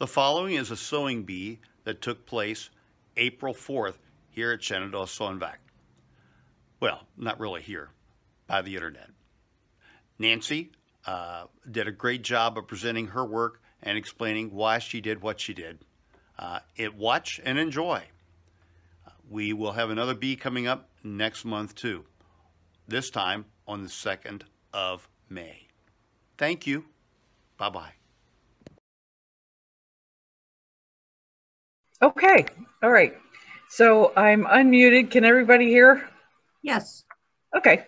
The following is a sewing bee that took place April 4th here at Shenandoah Sewing Well, not really here, by the internet. Nancy uh, did a great job of presenting her work and explaining why she did what she did. Uh, it watch and enjoy. We will have another bee coming up next month too. This time on the 2nd of May. Thank you. Bye bye Okay. All right. So I'm unmuted. Can everybody hear? Yes. Okay.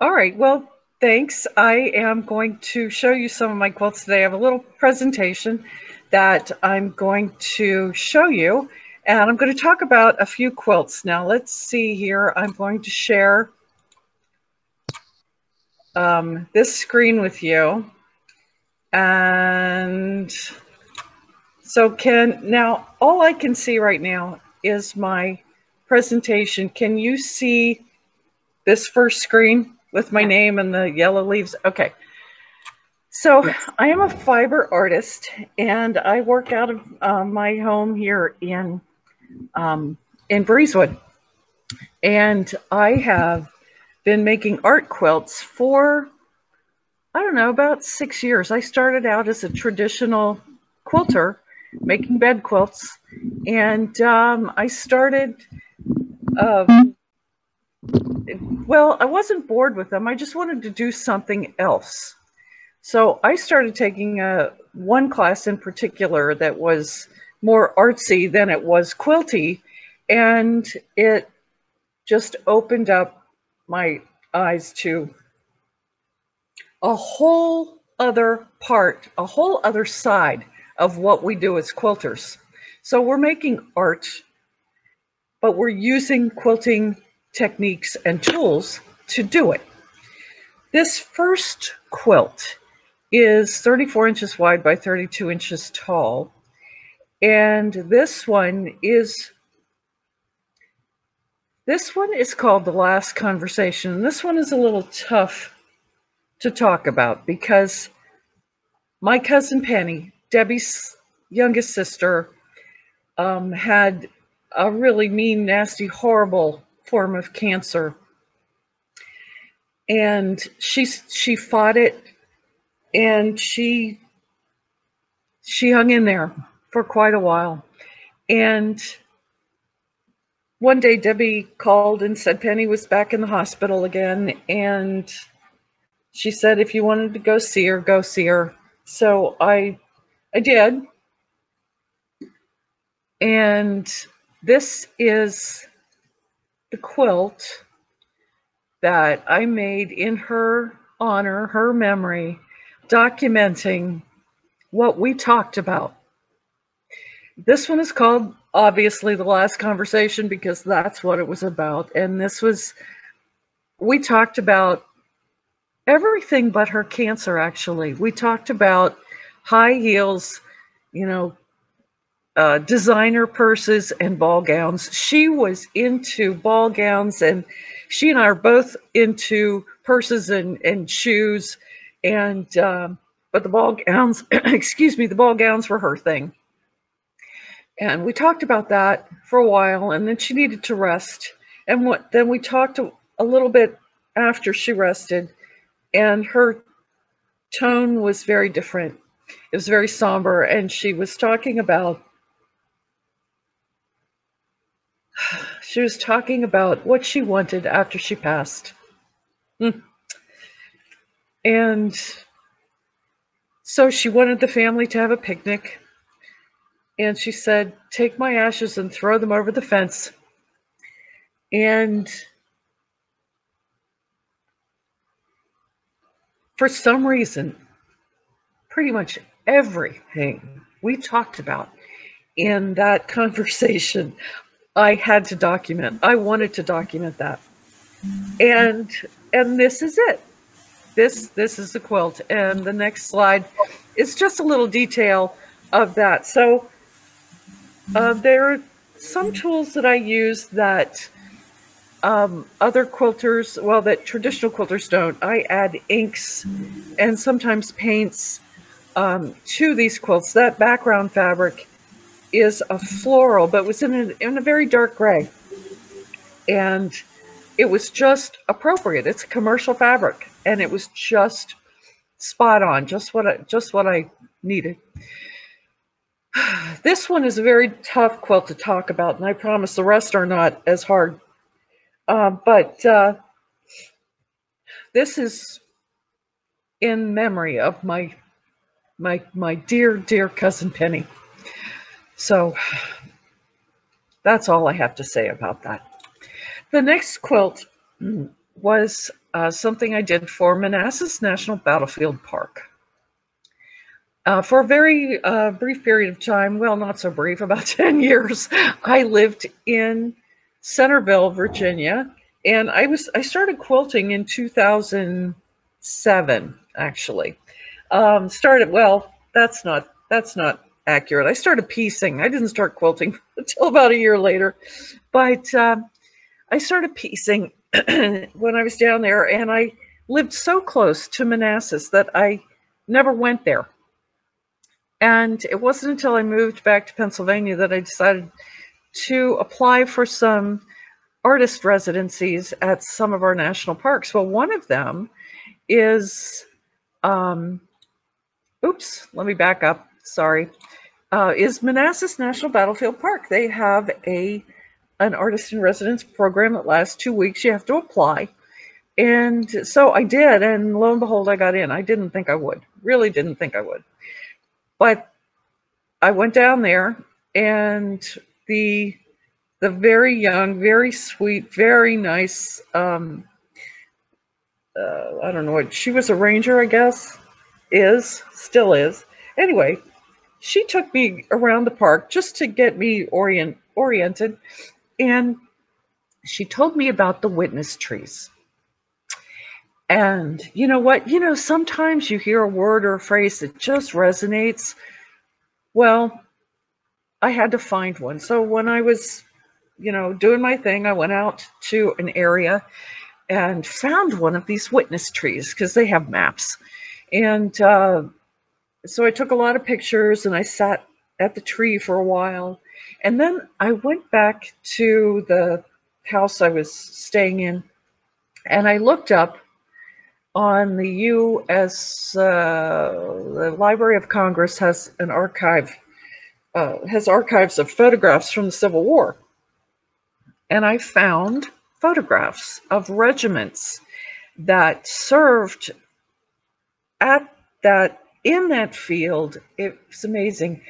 All right. Well, thanks. I am going to show you some of my quilts today. I have a little presentation that I'm going to show you, and I'm going to talk about a few quilts. Now, let's see here. I'm going to share um, this screen with you. And so can, now all I can see right now is my presentation. Can you see this first screen with my name and the yellow leaves? Okay. So I am a fiber artist and I work out of uh, my home here in, um, in Breezewood. And I have been making art quilts for, I don't know, about six years. I started out as a traditional quilter making bed quilts. And um, I started, uh, well, I wasn't bored with them. I just wanted to do something else. So I started taking a one class in particular that was more artsy than it was quilty. And it just opened up my eyes to a whole other part, a whole other side of what we do as quilters. So we're making art, but we're using quilting techniques and tools to do it. This first quilt is 34 inches wide by 32 inches tall. And this one is this one is called The Last Conversation. This one is a little tough to talk about because my cousin Penny Debbie's youngest sister um, had a really mean, nasty, horrible form of cancer. And she she fought it and she she hung in there for quite a while. And one day Debbie called and said Penny was back in the hospital again and she said if you wanted to go see her, go see her. So I I did. And this is the quilt that I made in her honor, her memory, documenting what we talked about. This one is called obviously the last conversation because that's what it was about. And this was, we talked about everything but her cancer, actually. We talked about high heels, you know, uh, designer purses and ball gowns. She was into ball gowns, and she and I are both into purses and, and shoes. And um, but the ball gowns, excuse me, the ball gowns were her thing. And we talked about that for a while, and then she needed to rest. And what then we talked a, a little bit after she rested, and her tone was very different it was very somber, and she was talking about she was talking about what she wanted after she passed. Hmm. And so she wanted the family to have a picnic. And she said, Take my ashes and throw them over the fence. And for some reason, pretty much everything we talked about in that conversation I had to document. I wanted to document that. And and this is it. This this is the quilt. And the next slide is just a little detail of that. So uh, there are some tools that I use that um, other quilters, well, that traditional quilters don't. I add inks and sometimes paints um, to these quilts. That background fabric is a floral, but was in a, in a very dark gray. And it was just appropriate. It's a commercial fabric, and it was just spot on, just what I, just what I needed. This one is a very tough quilt to talk about, and I promise the rest are not as hard. Uh, but uh, this is in memory of my my my dear dear cousin Penny. So that's all I have to say about that. The next quilt was uh, something I did for Manassas National Battlefield Park. Uh, for a very uh, brief period of time, well, not so brief, about 10 years, I lived in Centreville, Virginia, and I was I started quilting in 2007, actually. Um, started well, that's not that's not accurate. I started piecing. I didn't start quilting until about a year later, but um, I started piecing when I was down there, and I lived so close to Manassas that I never went there. And it wasn't until I moved back to Pennsylvania that I decided to apply for some artist residencies at some of our national parks. Well, one of them is, um, oops, let me back up. Sorry, uh, is Manassas National Battlefield Park. They have a an artist in residence program that lasts two weeks. You have to apply. And so I did, and lo and behold, I got in. I didn't think I would, really didn't think I would. But I went down there and the the very young, very sweet, very nice um uh, I don't know what she was a ranger, I guess, is, still is. Anyway, she took me around the park just to get me orient oriented and she told me about the witness trees. And you know what? You know, sometimes you hear a word or a phrase that just resonates. Well, I had to find one. So when I was, you know, doing my thing, I went out to an area and found one of these witness trees because they have maps. And uh, so I took a lot of pictures and I sat at the tree for a while. And then I went back to the house I was staying in and I looked up on the U.S. Uh, the Library of Congress has an archive, uh, has archives of photographs from the Civil War. And I found photographs of regiments that served at that in that field. It's amazing.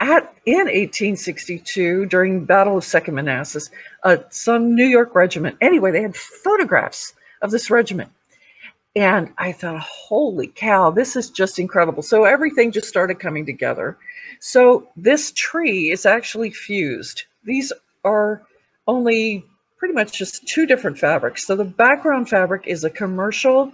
At in 1862 during Battle of Second Manassas, uh, some New York regiment. Anyway, they had photographs of this regiment and I thought, holy cow, this is just incredible. So everything just started coming together. So this tree is actually fused. These are only pretty much just two different fabrics. So the background fabric is a commercial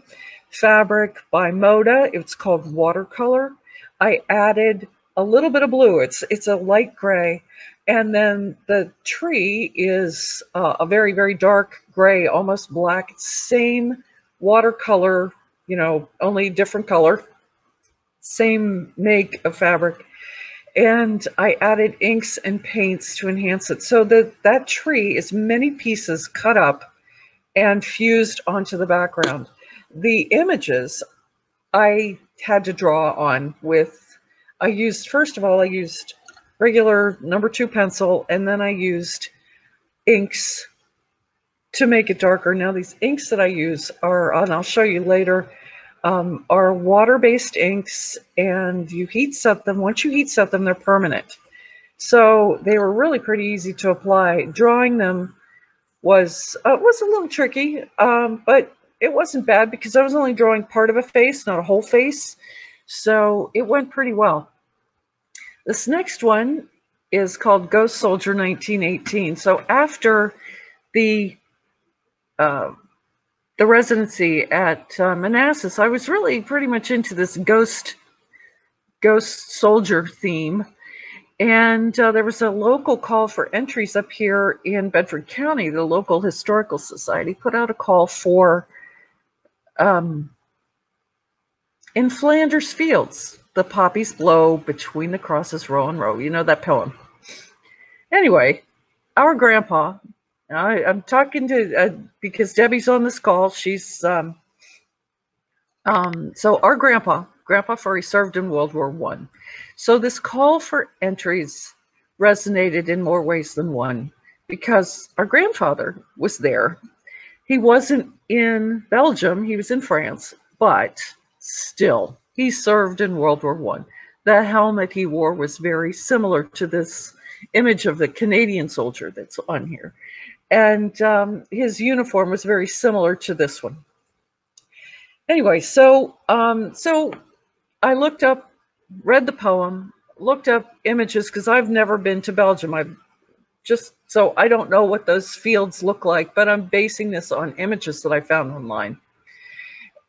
fabric by Moda. It's called watercolor. I added a little bit of blue. It's it's a light gray. And then the tree is uh, a very, very dark gray, almost black. Same watercolor, you know, only different color, same make of fabric. And I added inks and paints to enhance it. So that that tree is many pieces cut up and fused onto the background. The images I had to draw on with, I used, first of all, I used regular number two pencil, and then I used inks to make it darker. Now these inks that I use are, and I'll show you later, um, are water-based inks and you heat set them. Once you heat set them, they're permanent. So they were really pretty easy to apply. Drawing them was uh, was a little tricky, um, but it wasn't bad because I was only drawing part of a face, not a whole face. So it went pretty well. This next one is called Ghost Soldier 1918. So after the uh, the residency at uh, Manassas, I was really pretty much into this ghost ghost soldier theme. And uh, there was a local call for entries up here in Bedford County. The local historical society put out a call for um, in Flanders Fields. the poppies blow between the crosses row and row. You know that poem. Anyway, our grandpa, I, I'm talking to, uh, because Debbie's on this call. She's, um, um, so our grandpa, Grandpa Furry served in World War One. So this call for entries resonated in more ways than one because our grandfather was there. He wasn't in Belgium, he was in France, but still, he served in World War One. The helmet he wore was very similar to this image of the Canadian soldier that's on here. And um, his uniform was very similar to this one. Anyway, so um, so I looked up, read the poem, looked up images because I've never been to Belgium. I've just so I don't know what those fields look like, but I'm basing this on images that I found online.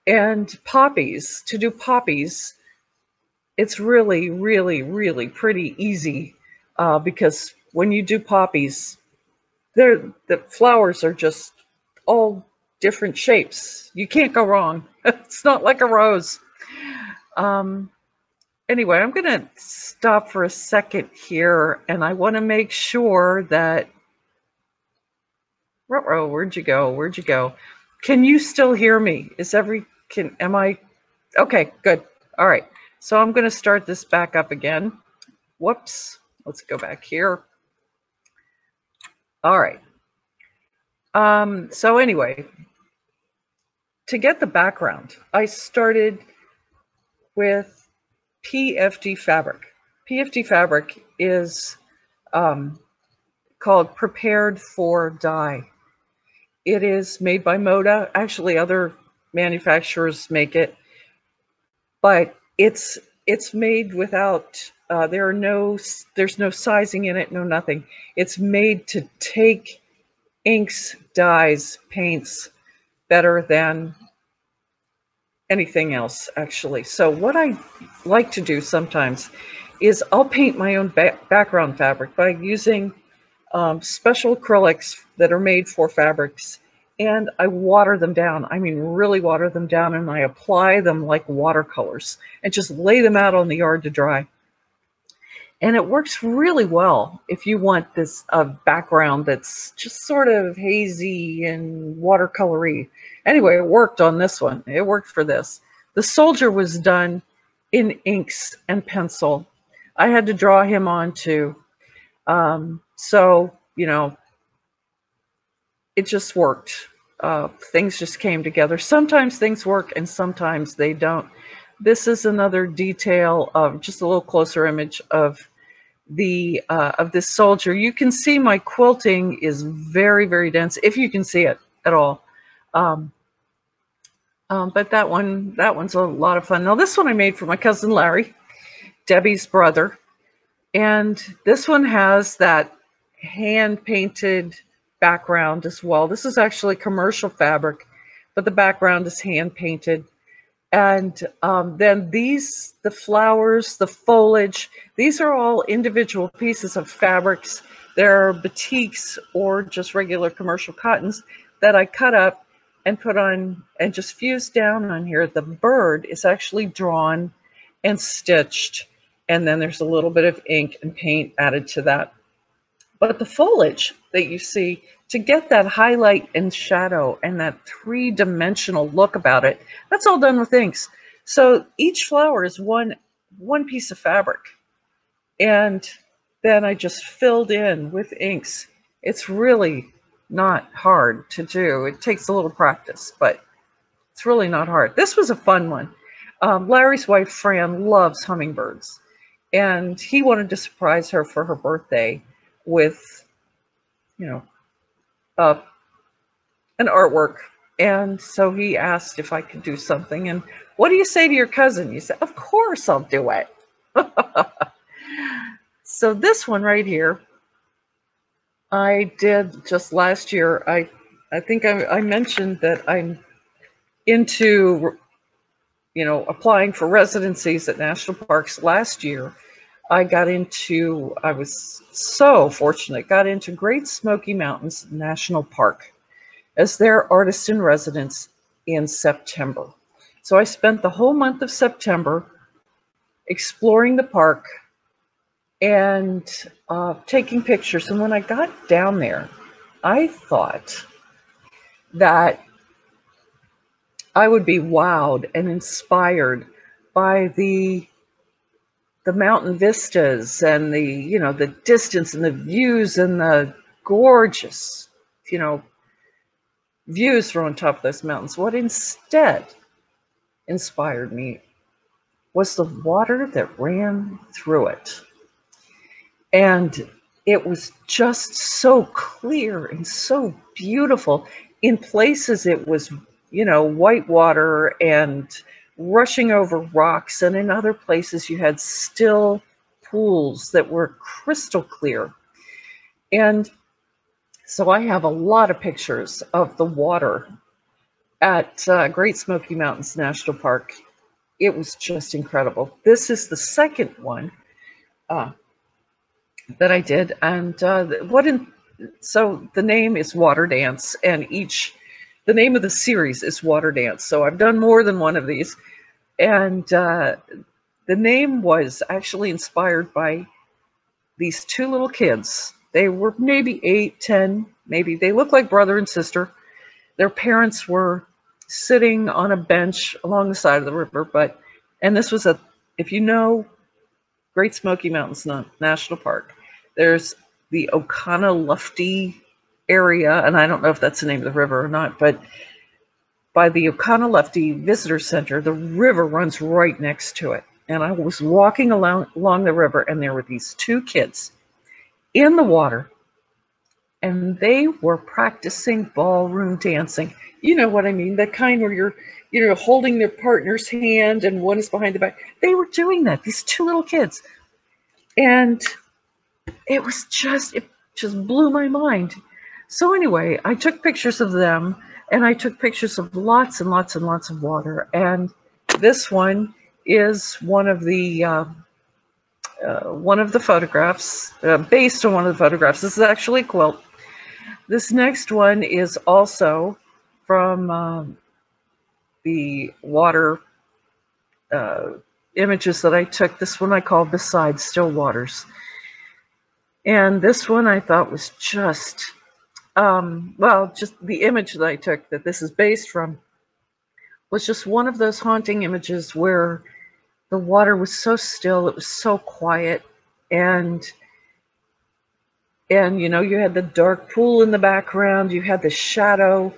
And poppies, to do poppies, it's really, really, really pretty easy uh, because when you do poppies, they're, the flowers are just all different shapes. You can't go wrong. it's not like a rose. Um, anyway, I'm going to stop for a second here, and I want to make sure that. Ruh-roh, where'd you go? Where'd you go? Can you still hear me? Is every can am I? Okay, good. All right. So I'm going to start this back up again. Whoops. Let's go back here. All right. Um, so anyway, to get the background, I started with PFD fabric. PFD fabric is um, called Prepared for Dye. It is made by Moda. Actually, other manufacturers make it, but it's it's made without. Uh, there are no. There's no sizing in it. No nothing. It's made to take inks, dyes, paints better than anything else actually. So what I like to do sometimes is I'll paint my own ba background fabric by using um, special acrylics that are made for fabrics and I water them down. I mean, really water them down and I apply them like watercolors and just lay them out on the yard to dry. And it works really well if you want this uh, background that's just sort of hazy and watercolory. Anyway, it worked on this one. It worked for this. The soldier was done in inks and pencil. I had to draw him on too. Um, so, you know, it just worked. Uh, things just came together. Sometimes things work and sometimes they don't. This is another detail of just a little closer image of the uh, of this soldier. You can see my quilting is very, very dense, if you can see it at all. Um, um, but that one, that one's a lot of fun. Now this one I made for my cousin Larry, Debbie's brother. And this one has that hand painted background as well. This is actually commercial fabric, but the background is hand painted. And um, then these, the flowers, the foliage, these are all individual pieces of fabrics. They're batiks or just regular commercial cottons that I cut up and put on and just fused down on here. The bird is actually drawn and stitched. And then there's a little bit of ink and paint added to that. But the foliage that you see to get that highlight and shadow and that three-dimensional look about it, that's all done with inks. So each flower is one, one piece of fabric. And then I just filled in with inks. It's really not hard to do. It takes a little practice, but it's really not hard. This was a fun one. Um, Larry's wife, Fran, loves hummingbirds. And he wanted to surprise her for her birthday with, you know, uh, an artwork. And so he asked if I could do something. And what do you say to your cousin? You said, Of course I'll do it. so this one right here, I did just last year. I I think I, I mentioned that I'm into, you know, applying for residencies at national parks last year. I got into, I was so fortunate, got into Great Smoky Mountains National Park as their artist in residence in September. So I spent the whole month of September exploring the park and uh, taking pictures. And when I got down there, I thought that I would be wowed and inspired by the the mountain vistas and the you know the distance and the views and the gorgeous you know views from on top of those mountains. What instead inspired me was the water that ran through it. And it was just so clear and so beautiful. In places, it was, you know, white water and rushing over rocks. And in other places, you had still pools that were crystal clear. And so I have a lot of pictures of the water at uh, Great Smoky Mountains National Park. It was just incredible. This is the second one uh, that I did. And uh, what in, so the name is Water Dance, and each, the name of the series is Water Dance. So I've done more than one of these. And uh, the name was actually inspired by these two little kids. They were maybe eight, ten, maybe. They looked like brother and sister. Their parents were sitting on a bench along the side of the river, but, and this was a, if you know Great Smoky Mountains National Park, there's the Oconaluftee area, and I don't know if that's the name of the river or not, but by the Oconaluftee Visitor Center, the river runs right next to it. And I was walking along, along the river, and there were these two kids in the water, and they were practicing ballroom dancing. You know what I mean? The kind where you're, you know, holding their partner's hand and one is behind the back. They were doing that, these two little kids. And it was just, it just blew my mind. So anyway, I took pictures of them and I took pictures of lots and lots and lots of water. And this one is one of the uh, uh, one of the photographs, uh, based on one of the photographs. This is actually a quilt. This next one is also from um, the water uh, images that I took. This one I call Beside Still Waters. And this one I thought was just, um, well, just the image that I took that this is based from was just one of those haunting images where the water was so still, it was so quiet, and and you know you had the dark pool in the background, you had the shadow,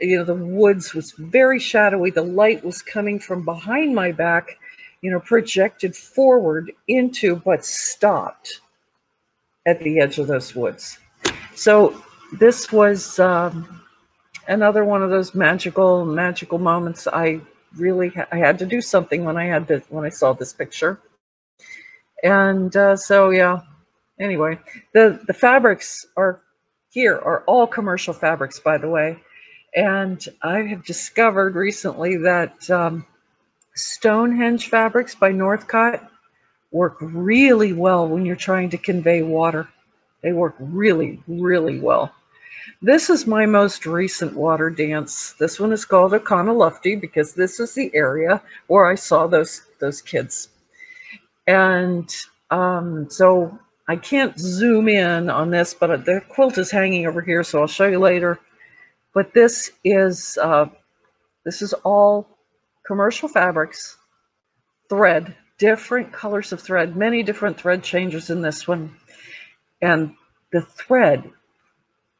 you know the woods was very shadowy. The light was coming from behind my back, you know, projected forward into, but stopped at the edge of those woods. So this was um, another one of those magical, magical moments. I really ha- I had to do something when I had to when I saw this picture, and uh, so yeah. Anyway, the the fabrics are here are all commercial fabrics, by the way, and I have discovered recently that um, Stonehenge fabrics by Northcott work really well when you're trying to convey water. They work really, really well. This is my most recent water dance. This one is called Oconaluftee because this is the area where I saw those those kids. And um, so I can't zoom in on this, but the quilt is hanging over here, so I'll show you later. But this is uh, this is all commercial fabrics, thread, different colors of thread, many different thread changes in this one. And the thread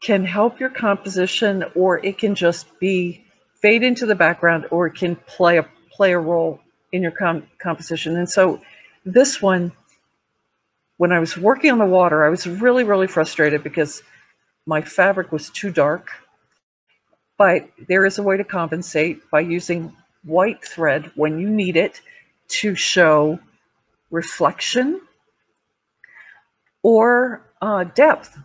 can help your composition or it can just be fade into the background or it can play a play a role in your com composition. And so this one, when I was working on the water, I was really, really frustrated because my fabric was too dark. But there is a way to compensate by using white thread when you need it to show reflection or uh, depth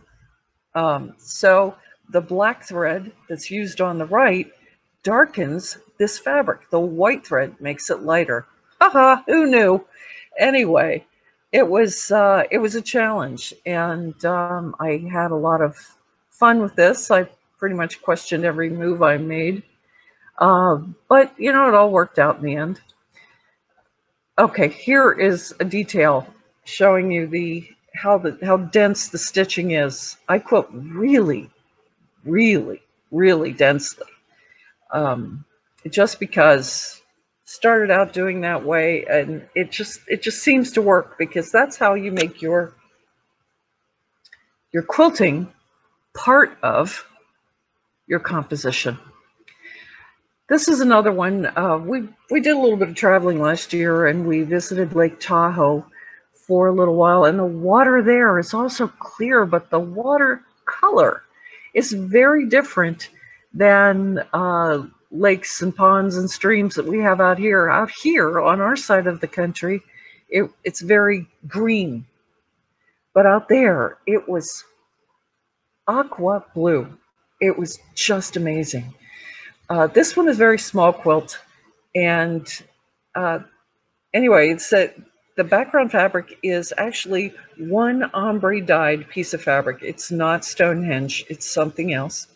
um, so the black thread that's used on the right darkens this fabric. The white thread makes it lighter. Haha, who knew? Anyway, it was uh, it was a challenge, and um, I had a lot of fun with this. I pretty much questioned every move I made, uh, but you know it all worked out in the end. okay, here is a detail showing you the how the how dense the stitching is. I quilt really, really, really densely. Um, just because started out doing that way and it just it just seems to work because that's how you make your your quilting part of your composition. This is another one. Uh, we we did a little bit of traveling last year, and we visited Lake Tahoe for a little while. And the water there is also clear, but the water color is very different than uh, lakes and ponds and streams that we have out here. Out here on our side of the country, it, it's very green. But out there, it was aqua blue. It was just amazing. Uh, this one is very small quilt. And uh, anyway, it's that the background fabric is actually one ombre dyed piece of fabric. It's not Stonehenge, it's something else.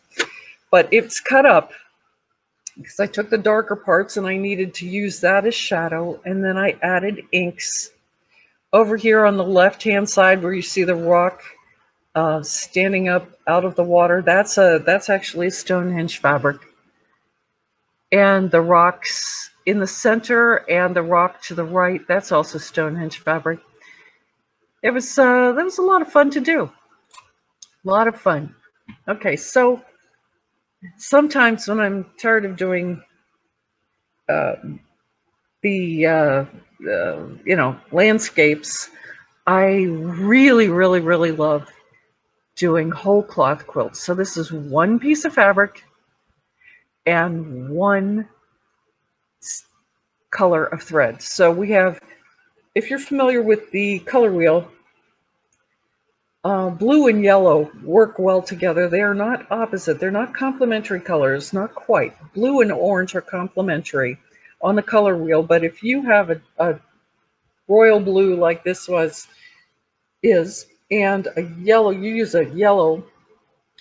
But it's cut up because I took the darker parts and I needed to use that as shadow. And then I added inks over here on the left-hand side where you see the rock uh, standing up out of the water. That's a that's actually Stonehenge fabric. And the rocks in the center and the rock to the right, that's also Stonehenge fabric. It was uh, that was a lot of fun to do. A lot of fun. Okay, so sometimes when I'm tired of doing uh, the, uh, uh, you know, landscapes, I really, really, really love doing whole cloth quilts. So this is one piece of fabric and one color of thread. So we have, if you're familiar with the color wheel, uh, blue and yellow work well together. They are not opposite. They're not complementary colors, not quite. Blue and orange are complementary on the color wheel, but if you have a, a royal blue like this was, is, and a yellow, you use a yellow,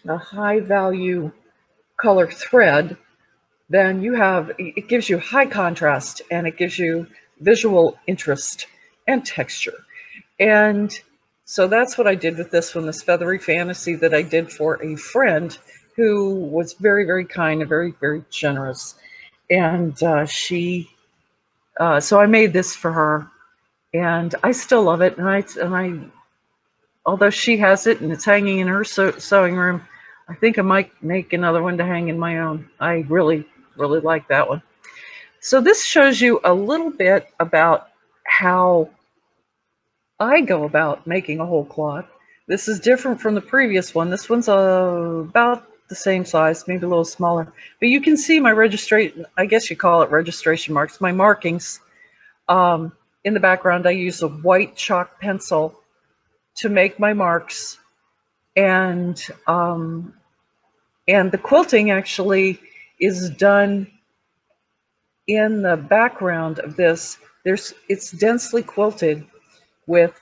a high value color thread, then you have, it gives you high contrast and it gives you visual interest and texture. And so that's what I did with this one, this feathery fantasy that I did for a friend who was very, very kind and very, very generous. And uh, she, uh, so I made this for her and I still love it. And I, and I, although she has it and it's hanging in her sew sewing room, I think I might make another one to hang in my own. I really, really like that one. So this shows you a little bit about how I go about making a whole cloth. This is different from the previous one. This one's uh, about the same size, maybe a little smaller. But you can see my registration, I guess you call it registration marks, my markings. Um, in the background, I use a white chalk pencil to make my marks. And, um, and the quilting actually is done in the background of this. There's, it's densely quilted with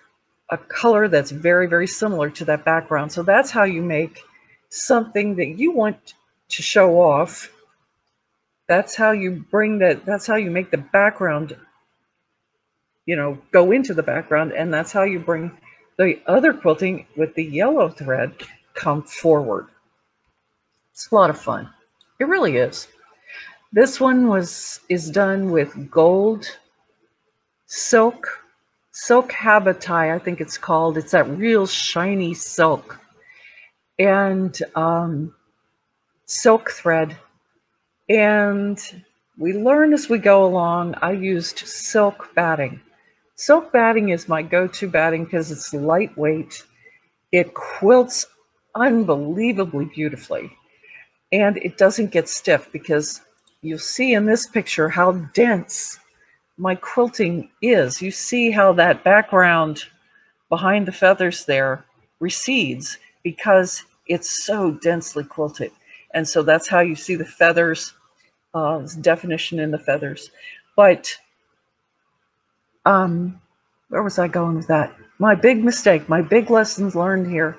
a color that's very, very similar to that background. So that's how you make something that you want to show off. That's how you bring that, that's how you make the background, you know, go into the background. And that's how you bring the other quilting with the yellow thread come forward. It's a lot of fun. It really is. This one was is done with gold silk silk habotai, I think it's called. It's that real shiny silk. And um, silk thread. And we learn as we go along. I used silk batting. Silk batting is my go-to batting because it's lightweight. It quilts unbelievably beautifully. And it doesn't get stiff because you'll see in this picture how dense my quilting is. You see how that background behind the feathers there recedes because it's so densely quilted. And so that's how you see the feathers, uh, definition in the feathers. But um, where was I going with that? My big mistake, my big lessons learned here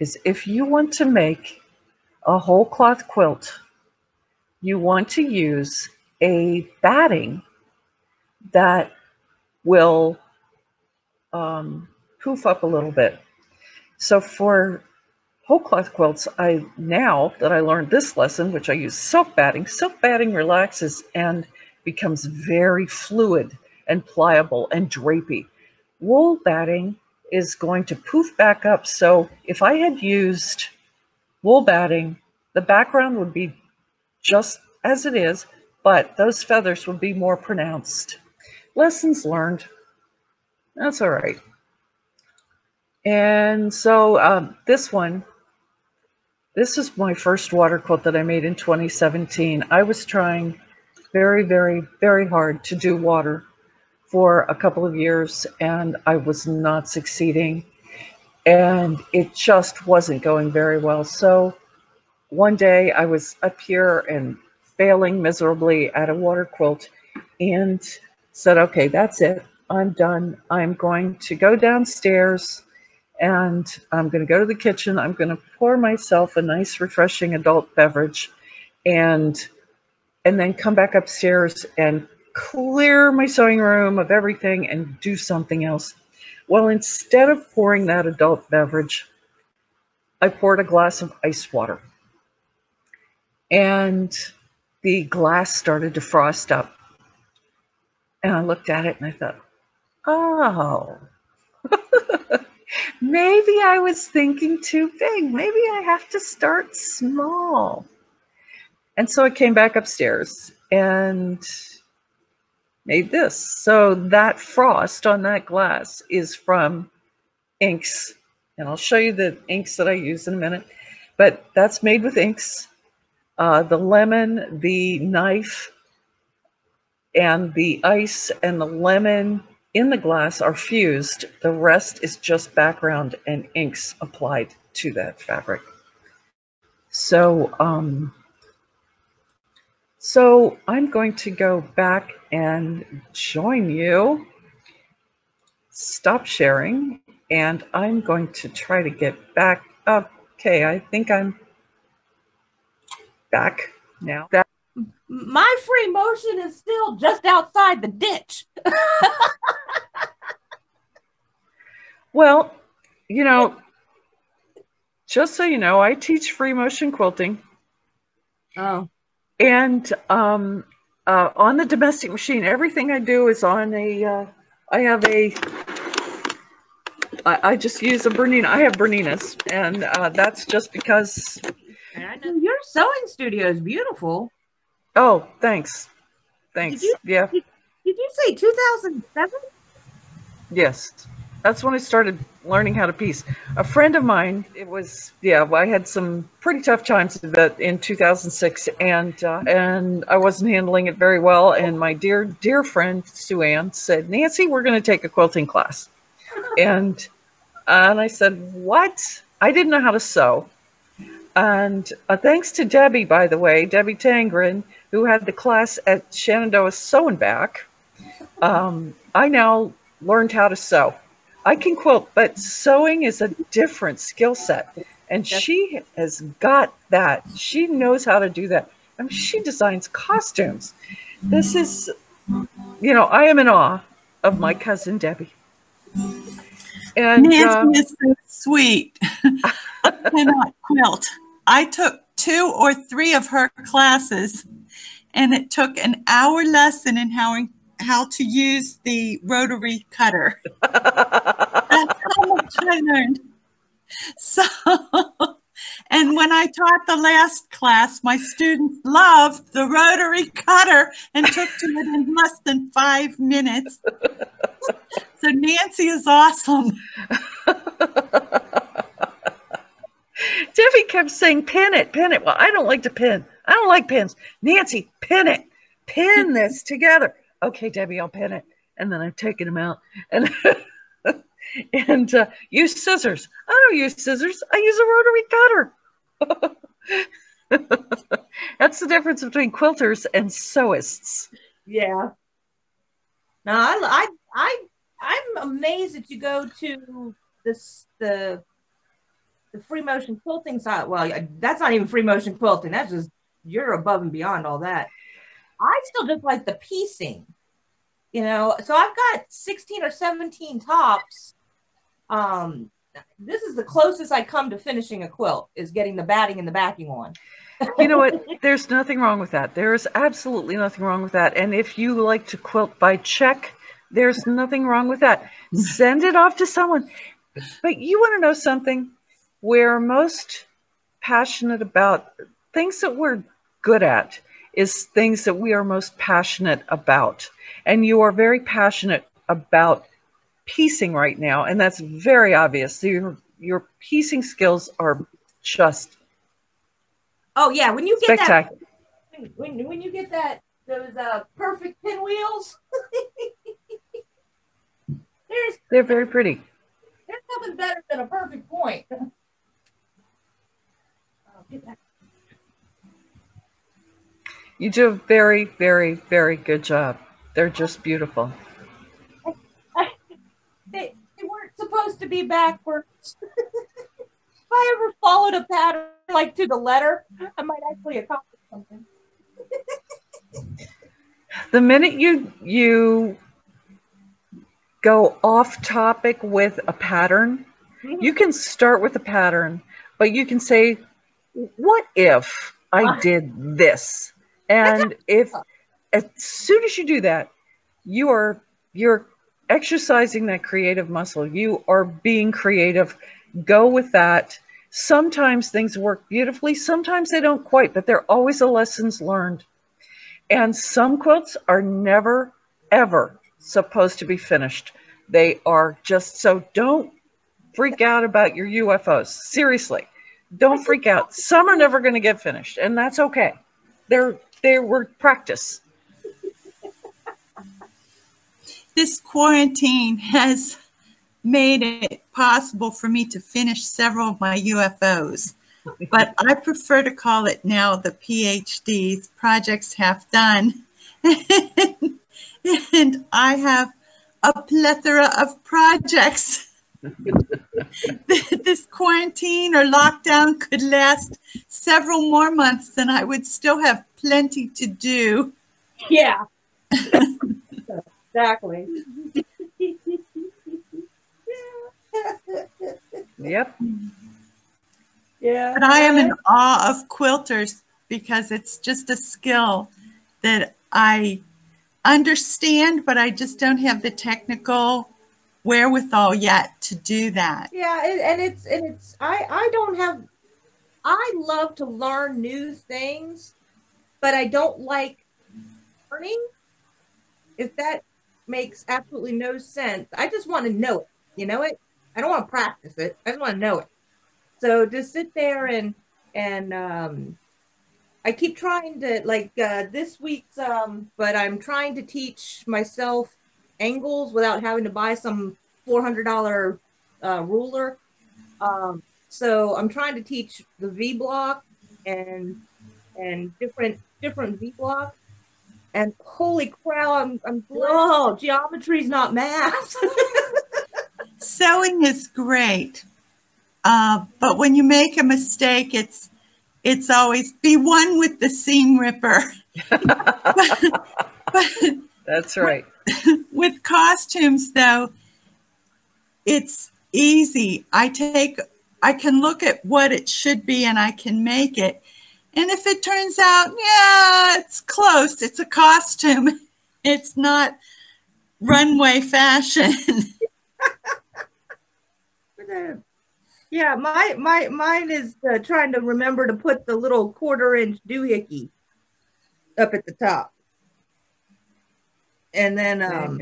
is if you want to make a whole cloth quilt, you want to use a batting that will um, poof up a little bit. So for whole cloth quilts, I now that I learned this lesson, which I use silk batting, silk batting relaxes and becomes very fluid and pliable and drapey. Wool batting is going to poof back up. So if I had used wool batting, the background would be just as it is, but those feathers would be more pronounced. Lessons learned. That's all right. And so um, this one, this is my first water quilt that I made in 2017. I was trying very, very, very hard to do water for a couple of years and I was not succeeding and it just wasn't going very well. So one day I was up here and failing miserably at a water quilt and said, okay, that's it. I'm done. I'm going to go downstairs and I'm going to go to the kitchen. I'm going to pour myself a nice, refreshing adult beverage and and then come back upstairs and clear my sewing room of everything and do something else. Well, instead of pouring that adult beverage, I poured a glass of ice water. And the glass started to frost up. And I looked at it and I thought, oh, maybe I was thinking too big. Maybe I have to start small. And so I came back upstairs and made this. So that frost on that glass is from inks. And I'll show you the inks that I use in a minute. But that's made with inks. Uh, the lemon, the knife, and the ice and the lemon in the glass are fused. The rest is just background and inks applied to that fabric. So, um, so I'm going to go back and join you. Stop sharing. And I'm going to try to get back. Okay, I think I'm back now. That My free motion is still just outside the ditch. well, you know, just so you know, I teach free motion quilting. Oh and um, uh, on the domestic machine, everything I do is on a. Uh, I have a. I, I just use a Bernina. I have Berninas, and uh, that's just because. And I know your sewing studio is beautiful. Oh, thanks. Thanks. Did you, yeah. Did, did you say 2007? Yes that's when I started learning how to piece. A friend of mine, it was yeah, I had some pretty tough times in 2006, and uh, and I wasn't handling it very well. And my dear dear friend Sue Ann said, Nancy, we're going to take a quilting class, and and I said, what? I didn't know how to sew. And uh, thanks to Debbie, by the way, Debbie Tangren, who had the class at Shenandoah Sew and Vac, um, I now learned how to sew I can quilt, but sewing is a different skill set. And she has got that. She knows how to do that. I mean, she designs costumes. This is, you know, I am in awe of my cousin Debbie. And Nancy uh, is so sweet. I cannot quilt. I took two or three of her classes, and it took an hour lesson in how how to use the rotary cutter. That's how much I learned. So, and when I taught the last class, my students loved the rotary cutter and took to it in less than five minutes. So Nancy is awesome. Debbie kept saying, pin it, pin it. Well, I don't like to pin. I don't like pins. Nancy, pin it. Pin this together okay, Debbie, I'll pin it. And then I'm taking them out and and uh, use scissors. I don't use scissors. I use a rotary cutter. That's the difference between quilters and sewists. Yeah. No, I, I, I, I'm amazed that you go to this the the free motion quilting side. Well, that's not even free motion quilting. That's just you're above and beyond all that. I still just like the piecing. You know, so I've got 16 or 17 tops. Um, this is the closest I come to finishing a quilt is getting the batting and the backing on. you know what? There's nothing wrong with that. There's absolutely nothing wrong with that. And if you like to quilt by check, there's nothing wrong with that. Send it off to someone. But you want to know something? We're most passionate about things that we're good at is things that we are most passionate about. And you are very passionate about piecing right now, and that's very obvious. So Your your piecing skills are just Oh yeah, when you get that when when you get that those uh perfect pinwheels, there's They're very pretty. there's nothing better than a perfect point. Oh, get that- You do a very, very, very good job. They're just beautiful. They, they weren't supposed to be backwards. if I ever followed a pattern like to the letter, I might actually accomplish something. The minute you you go off topic with a pattern, mm-hmm. you can start with a pattern, but you can say, "What if I did this?" And if as soon as you do that, you are you're exercising that creative muscle. You are being creative. Go with that. Sometimes things work beautifully, sometimes they don't quite, but they're always a lessons learned. And some quilts are never, ever supposed to be finished. They are just so don't freak out about your UFOs. Seriously, don't freak out. Some are never going to get finished, and that's okay. They're they were practice. This quarantine has made it possible for me to finish several of my UFOs, but I prefer to call it now the PhDs, projects half done. and I have a plethora of projects. this quarantine or lockdown could last several more months and I would still have plenty to do. Yeah. exactly. Yep. yeah. But I am in awe of quilters because it's just a skill that I understand, but I just don't have the technical wherewithal yet to do that. Yeah, and, and it's and it's I I don't have I love to learn new things, but I don't like learning. If that makes absolutely no sense, I just want to know it. You know it. I don't want to practice it. I just want to know it. So to sit there and and um, I keep trying to like uh, this week's um, but I'm trying to teach myself angles without having to buy some four hundred dollar uh, ruler. Um, so I'm trying to teach the V block and and different different V blocks. And holy crow, I'm I'm oh geometry's not math. Sewing is great, uh, but when you make a mistake, it's it's always be one with the seam ripper. but, but That's right. with costumes though it's easy i take i can look at what it should be and i can make it and if it turns out yeah it's close it's a costume it's not runway fashion yeah, my my mine is uh, trying to remember to put the little quarter inch doohickey up at the top, and then um,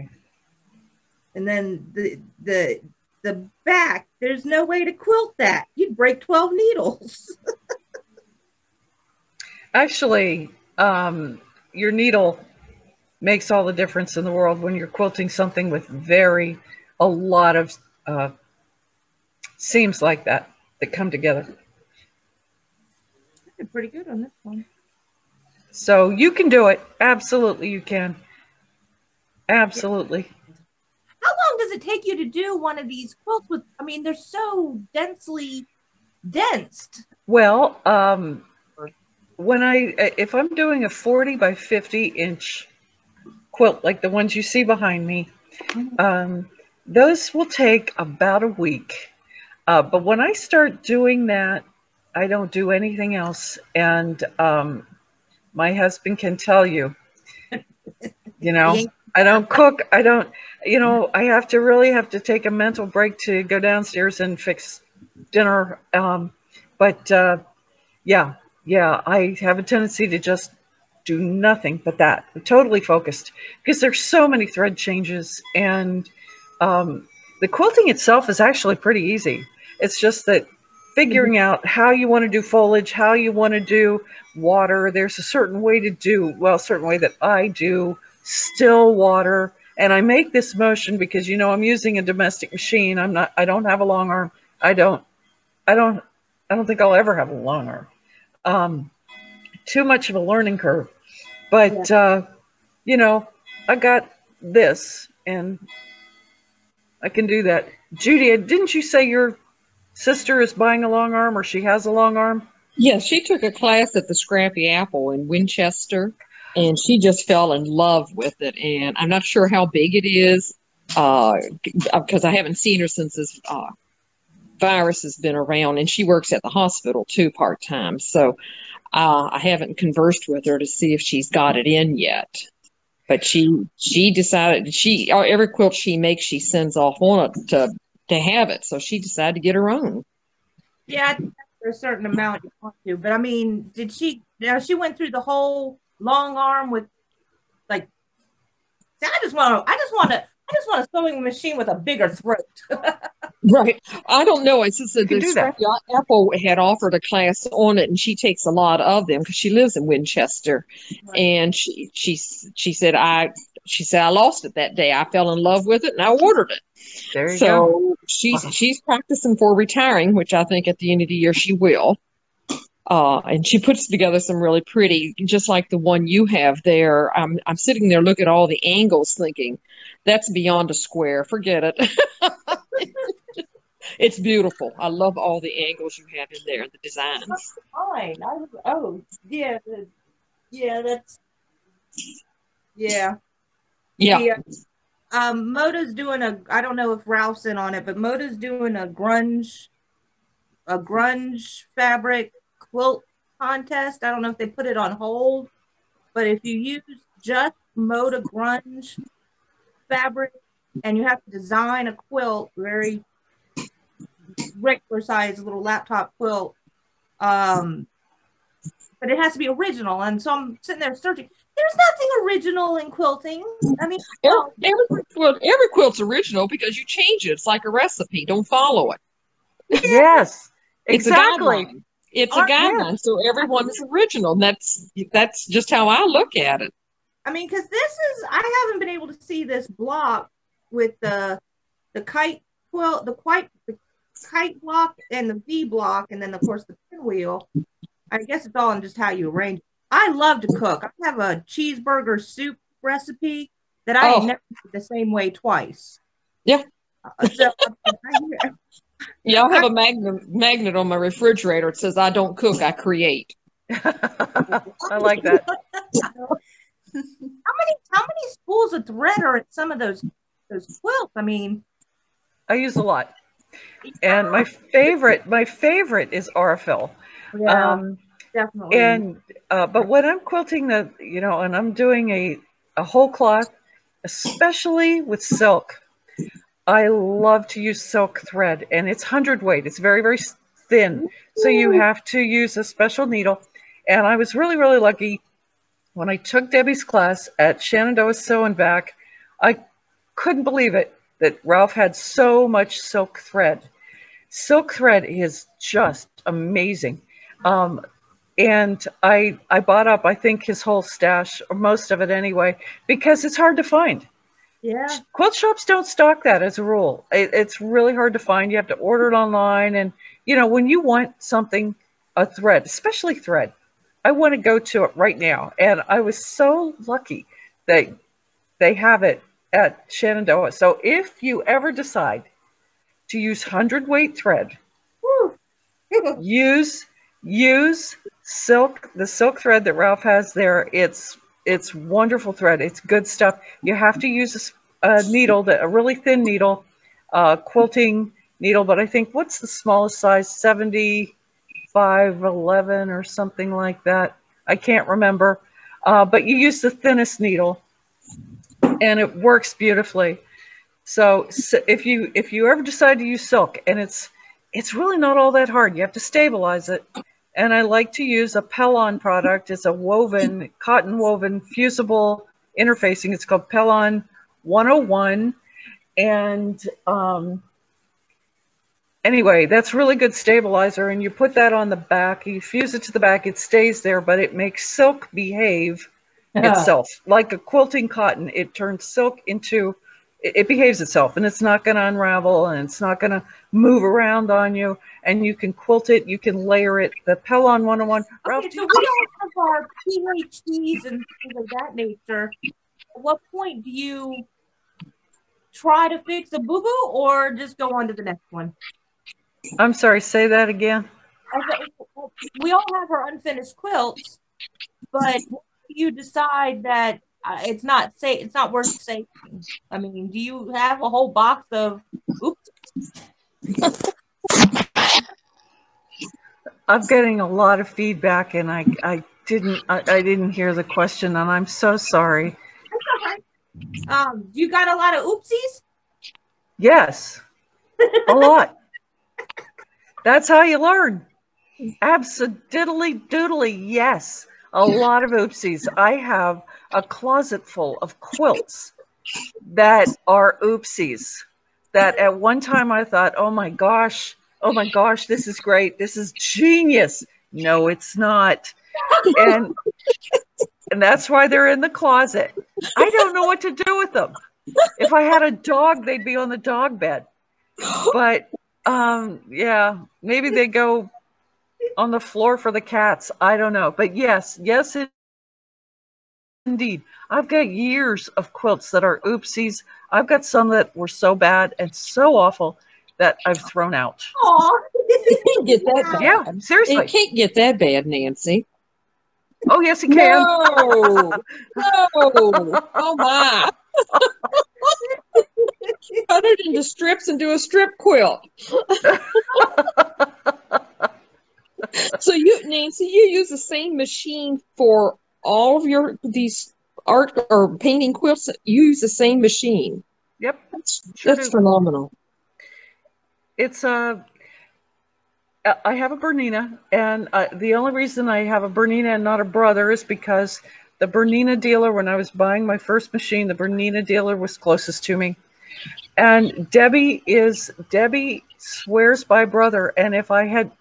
and then the the the back. There's no way to quilt that. You'd break twelve needles. Actually, um, your needle makes all the difference in the world when you're quilting something with very a lot of uh, seams like that that come together. I did pretty good on this one. So you can do it. Absolutely, you can. Absolutely. How long does it take you to do one of these quilts with? I mean, they're so densely dense. Well, um, when I if I'm doing a 40 by 50 inch quilt like the ones you see behind me, um, those will take about a week. Uh, but when I start doing that, I don't do anything else. And um, my husband can tell you, you know, I don't cook. I don't, you know, I have to really have to take a mental break to go downstairs and fix dinner. Um, but uh, yeah, yeah, I have a tendency to just do nothing but that. I'm totally focused because there's so many thread changes and um, the quilting itself is actually pretty easy. It's just that figuring mm-hmm. out how you want to do foliage, how you want to do water. There's a certain way to do, well, a certain way that I do still water. And I make this motion because, you know, I'm using a domestic machine. I'm not, I don't have a long arm. I don't, I don't, I don't think I'll ever have a long arm. Um, too much of a learning curve. But, yeah. uh, you know, I got this and I can do that. Judy, didn't you say your sister is buying a long arm or she has a long arm? Yes, she took a class at the Scrappy Apple in Winchester and she just fell in love with it. And I'm not sure how big it is because uh, I haven't seen her since this uh, virus has been around. And she works at the hospital too part time. So uh, I haven't conversed with her to see if she's got it in yet. But she she decided she uh, every quilt she makes she sends off on it to to have it. So she decided to get her own. Yeah, a certain amount you want to. But I mean, did she? Now she went through the whole long arm with like. I just want to. I just want to. I just want a sewing machine with a bigger throat. right. I don't know. It's just that Apple had offered a class on it, and she takes a lot of them because she lives in Winchester, right. and she she she said I she said I lost it that day. I fell in love with it, and I ordered it. There you so go. she's she's practicing for retiring, which I think at the end of the year she will. Uh, and she puts together some really pretty, just like the one you have there. I'm I'm sitting there looking at all the angles, thinking that's beyond a square. Forget it. it's beautiful. I love all the angles you have in there, the designs. Fine. I, oh yeah, yeah. That's yeah. Yeah. yeah. Um, Moda's doing a. I don't know if Ralph's in on it, but Moda's doing a grunge, a grunge fabric quilt contest. I don't know if they put it on hold, but if you use just Moda grunge fabric and you have to design a quilt, very regular size little laptop quilt, um, but it has to be original. And so I'm sitting there searching. There's nothing original in quilting. I mean, every, every, quilt, every quilt's original because you change it. It's like a recipe. Don't follow it. Yes, it's exactly. It's a guideline, so everyone is original. And that's that's just how I look at it. I mean, because this is I haven't been able to see this block with the the kite quilt, the kite the kite block and the V block, and then of course the pinwheel. I guess it's all in just how you arrange. I love to cook. I have a cheeseburger soup recipe that I oh. never the same way twice. Yeah. Uh, so, yeah, I have a magnet magnet on my refrigerator. It says, "I don't cook, I create." I like that. how many how many spools of thread are in some of those those quilts? I mean, I use a lot, and my favorite my favorite is Aurifil. Yeah, um, definitely. And uh, but when I'm quilting the you know, and I'm doing a a whole cloth, especially with silk, I love to use silk thread and it's hundredweight. It's very, very thin. So you have to use a special needle. And I was really, really lucky when I took Debbie's class at Shenandoah Sew and Vac. I couldn't believe it that Ralph had so much silk thread. Silk thread is just amazing. Um, and I I bought up I think his whole stash or most of it anyway because it's hard to find. Yeah. Quilt shops don't stock that as a rule. It, it's really hard to find. You have to order it online. And, you know, when you want something, a thread, especially thread, I want to go to it right now. And I was so lucky that they have it at Shenandoah. So if you ever decide to use 100 weight thread, use use silk, the silk thread that Ralph has there. It's it's wonderful thread. It's good stuff. You have to use a, a needle, that, a really thin needle, uh, quilting needle. But I think what's the smallest size? 75, 11 or something like that. I can't remember. Uh, but you use the thinnest needle and it works beautifully. So, so if you if you ever decide to use silk and it's it's really not all that hard. You have to stabilize it. And I like to use a Pellon product. It's a woven, cotton woven, fusible interfacing. It's called Pellon 101. And um, anyway, that's really good stabilizer. And you put that on the back, you fuse it to the back, it stays there, but it makes silk behave Yeah. itself. Like a quilting cotton, it turns silk into, it, it behaves itself and it's not going to unravel and it's not going to move around on you. And you can quilt it, you can layer it. The Pellon 101. Ralph, Okay, so we don't have our PhDs and things of that nature. At what point do you try to fix a boo boo or just go on to the next one? I'm sorry, say that again. Said, We all have our unfinished quilts, but you decide that uh, it's not say it's not worth saving. I mean, do you have a whole box of oops? I'm getting a lot of feedback and I, I didn't, I, I didn't hear the question and I'm so sorry. Um, you got a lot of oopsies? Yes, a lot. That's how you learn. Absolutely doodly, yes. A lot of oopsies. I have a closet full of quilts that are oopsies. That at one time I thought, oh my gosh, oh my gosh, this is great. This is genius. No, it's not. And and that's why they're in the closet. I don't know what to do with them. If I had a dog, they'd be on the dog bed. But um, yeah, maybe they go on the floor for the cats. I don't know. But yes, yes, it, indeed. I've got years of quilts that are oopsies. I've got some that were so bad and so awful that I've thrown out. Aw. It can't get that bad. Yeah, seriously. It can't get that bad, Nancy. Oh, yes, it can. No, no. Oh my. Cut it into strips and do a strip quilt. so you, Nancy, you use the same machine for all of your these art or painting quilts. You use the same machine. Yep. That's, Sure that's phenomenal. It's a. I have a Bernina, and uh, the only reason I have a Bernina and not a brother is because the Bernina dealer, when I was buying my first machine, the Bernina dealer was closest to me, and Debbie is Debbie swears by brother. And if I had,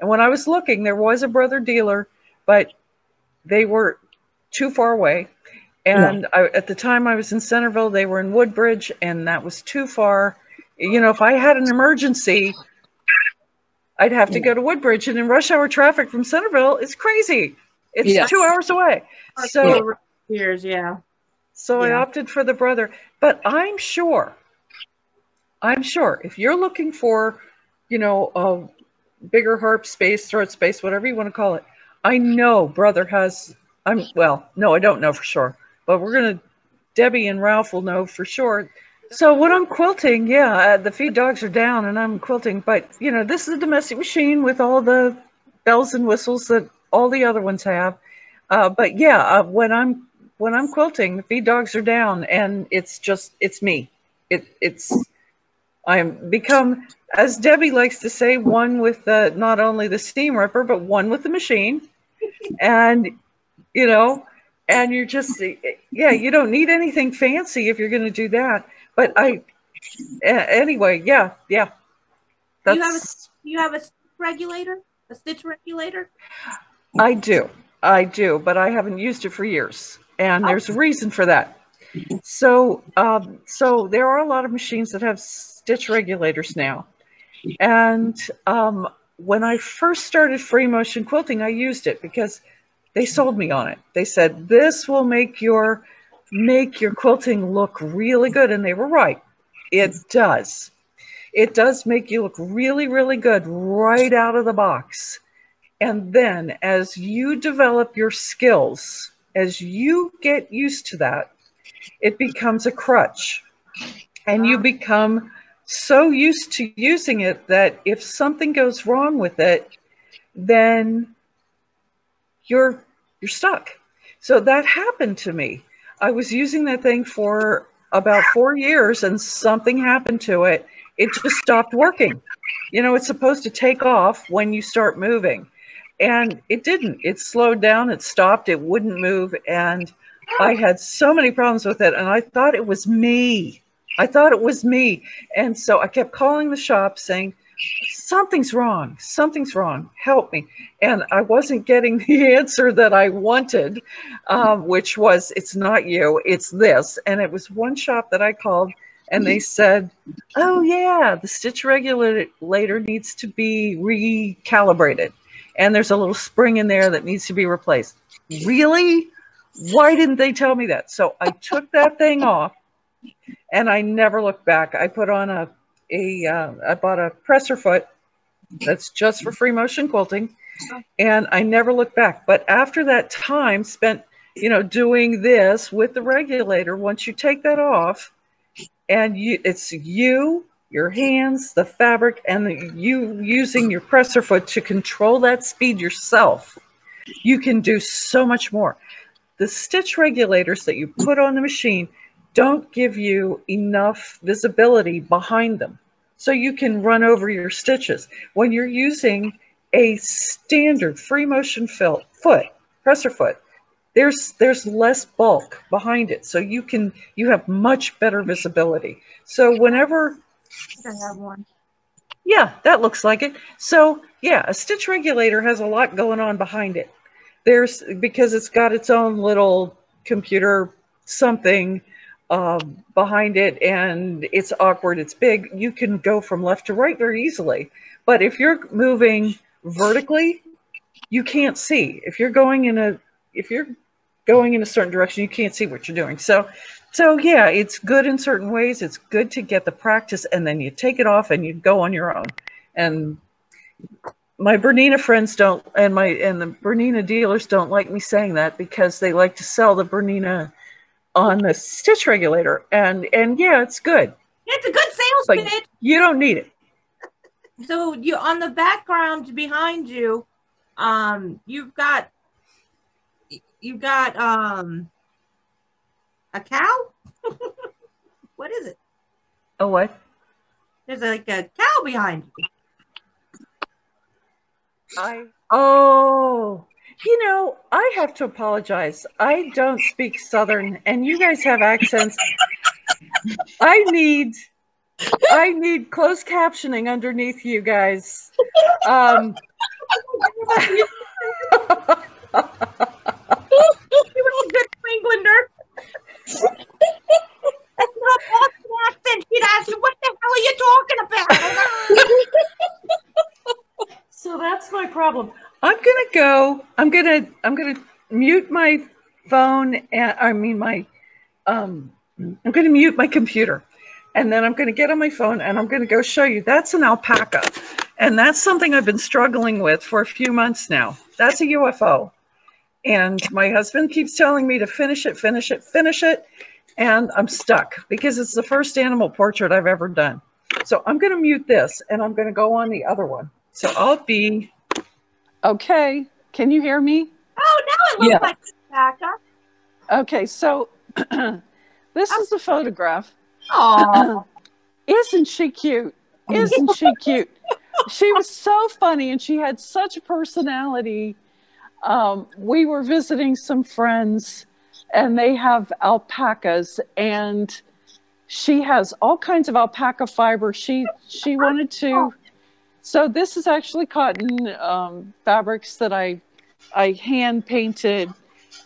and when I was looking, there was a brother dealer, but they were too far away. And I, at the time I was in Centreville, they were in Woodbridge, and that was too far. You know, if I had an emergency, I'd have to go to Woodbridge, and in rush hour traffic from Centreville, it's crazy. It's Yeah. two hours away. So, Years, yeah. so I opted for the brother. But I'm sure, I'm sure, if you're looking for, you know, a bigger harp space, throat space, whatever you want to call it, I know brother has. I'm well, no, I don't know for sure, but we're gonna. Debbie and Ralph will know for sure. So when I'm quilting, yeah, uh, the feed dogs are down and I'm quilting, but you know, this is a domestic machine with all the bells and whistles that all the other ones have. Uh, but yeah, uh, when I'm when I'm quilting, the feed dogs are down, and it's just it's me. It it's I'm become, as Debbie likes to say, one with the not only the seam ripper but one with the machine, and you know, and you're just yeah, you don't need anything fancy if you're going to do that. But I, anyway, yeah, yeah. Do you have a- You have a regulator, a stitch regulator. I do. I do, but I haven't used it for years. And oh. there's a reason for that. So, um, so there are a lot of machines that have stitch regulators now. And um, when I first started free motion quilting, I used it because they sold me on it. They said this will make your make your quilting look really good, and they were right. It does. It does make you look really, really good right out of the box. And then as you develop your skills as you get used to that, it becomes a crutch. And you become so used to using it that if something goes wrong with it, then you're you're stuck. So that happened to me. I was using that thing for about 4 years and something happened to it. It just stopped working. You know, it's supposed to take off when you start moving. And it didn't. It slowed down, it stopped, it wouldn't move and I had so many problems with it and I thought it was me. I thought it was me. And so I kept calling the shop saying, something's wrong. Something's wrong. Help me. And I wasn't getting the answer that I wanted, um, which was, it's not you, it's this. And it was one shop that I called and they said, oh, yeah, the stitch regulator needs to be recalibrated. And there's a little spring in there that needs to be replaced. Really? Why didn't they tell me that? So I took that thing off and I never looked back. I put on a, a uh, I bought a presser foot that's just for free motion quilting, and I never looked back. But after that time spent, you know, doing this with the regulator, once you take that off, and you, it's you, your hands, the fabric, and the, you using your presser foot to control that speed yourself, you can do so much more. The stitch regulators that you put on the machine don't give you enough visibility behind them. So you can run over your stitches. When you're using a standard free motion foot, presser foot, there's there's less bulk behind it. So you can you have much better visibility. So whenever I have one. yeah, that looks like it. So yeah, a stitch regulator has a lot going on behind it. There's because it's got its own little computer something um, behind it and it's awkward, it's big, you can go from left to right very easily. But if you're moving vertically, you can't see. If you're going in a if you're going in a certain direction, you can't see what you're doing. So so yeah, it's good in certain ways. It's good to get the practice and then you take it off and you go on your own. And my Bernina friends don't and my and the Bernina dealers don't like me saying that because they like to sell the Bernina on the stitch regulator and and yeah it's good It's a good sales but pitch. you don't need it So you on the background behind you, um, you've got you've got um a cow. what is it? oh what There's like a cow behind you. I oh you know i have to apologize i don't speak southern and you guys have accents i need i need closed captioning underneath you guys um You're a good New Englander. That's not Boston accent. She'd ask you, "What the hell are you talking about?" So that's my problem. I'm gonna go. I'm gonna. I'm gonna mute my phone. And I mean my. Um, I'm gonna mute my computer, and then I'm gonna get on my phone and I'm gonna go show you. That's an alpaca, and that's something I've been struggling with for a few months now. That's a UFO, and my husband keeps telling me to finish it, finish it, finish it, and I'm stuck because it's the first animal portrait I've ever done. So I'm gonna mute this, and I'm gonna go on the other one. So I'll be okay. Can you hear me? Oh, now it looks Yeah. like Rebecca. Okay, so this is a photograph. Oh, Isn't she cute? Isn't she cute? She was so funny and she had such a personality. Um, we were visiting some friends and they have alpacas and she has all kinds of alpaca fiber. She she wanted to so this is actually cotton um, fabrics that I I hand painted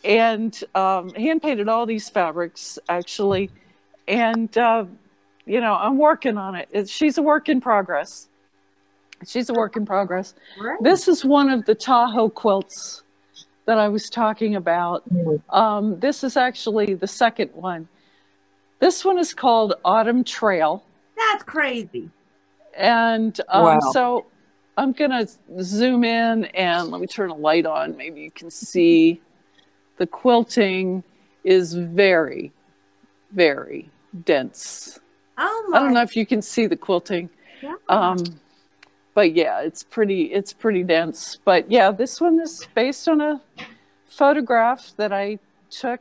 and um, hand painted all these fabrics actually, and uh, you know I'm working on it. It's, she's a work in progress. She's a work in progress. great. This is one of the Tahoe quilts that I was talking about. Um, this is actually the second one. This one is called Autumn Trail. That's crazy. And um, Wow. so I'm going to zoom in and let me turn a light on. Maybe you can see the quilting is very, very dense. Oh my. I don't know if you can see the quilting. Yeah. Um, but yeah, it's pretty it's pretty dense. But yeah, this one is based on a photograph that I took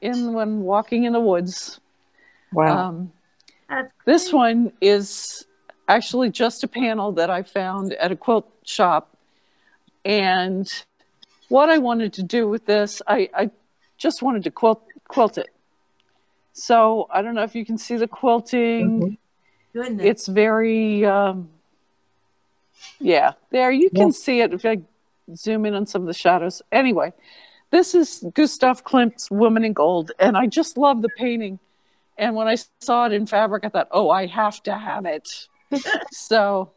in when walking in the woods. Wow. Um, this one is actually just a panel that I found at a quilt shop. And what I wanted to do with this, I, I just wanted to quilt quilt it. So I don't know if you can see the quilting. goodness. It's very, um, yeah, there you can see it if I zoom in on some of the shadows. Anyway, this is Gustav Klimt's Woman in Gold, and I just love the painting. And when I saw it in fabric, I thought, oh, I have to have it. so,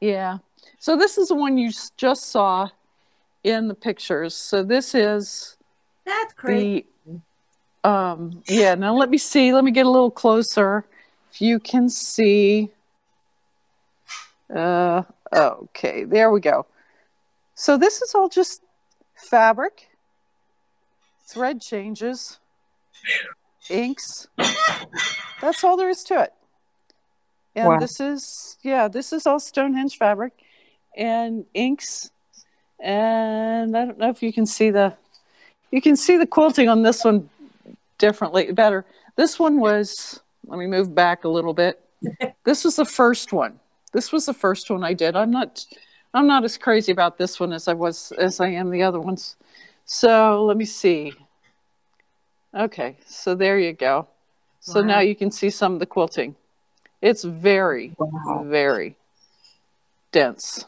yeah. So this is the one you just saw in the pictures. So this is That's crazy. the um yeah now let me see let me get a little closer if you can see uh okay there we go so this is all just fabric thread changes inks. That's all there is to it. And Wow. this is yeah this is all stonehenge fabric and inks. And i don't know if you can see the you can see the quilting on this one differently better. This one was let me move back a little bit. This was the first one. This was the first one i did. I'm not i'm not as crazy about this one as i was as i am the other ones. So let me see okay so there you go. So Wow. now you can see some of the quilting. It's very Wow. very dense.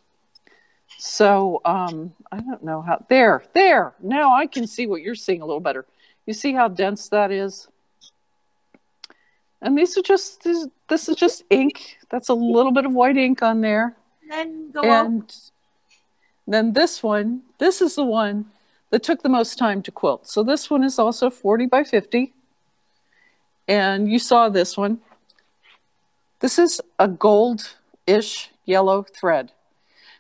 So um i don't know how there there. Now i can see what you're seeing a little better. You see how dense that is? And these are just this, this is just ink. That's a little bit of white ink on there. Then go on. and then this one this is the one that took the most time to quilt. So this one is also 40 by 50 and you saw this one. This is a gold-ish yellow thread.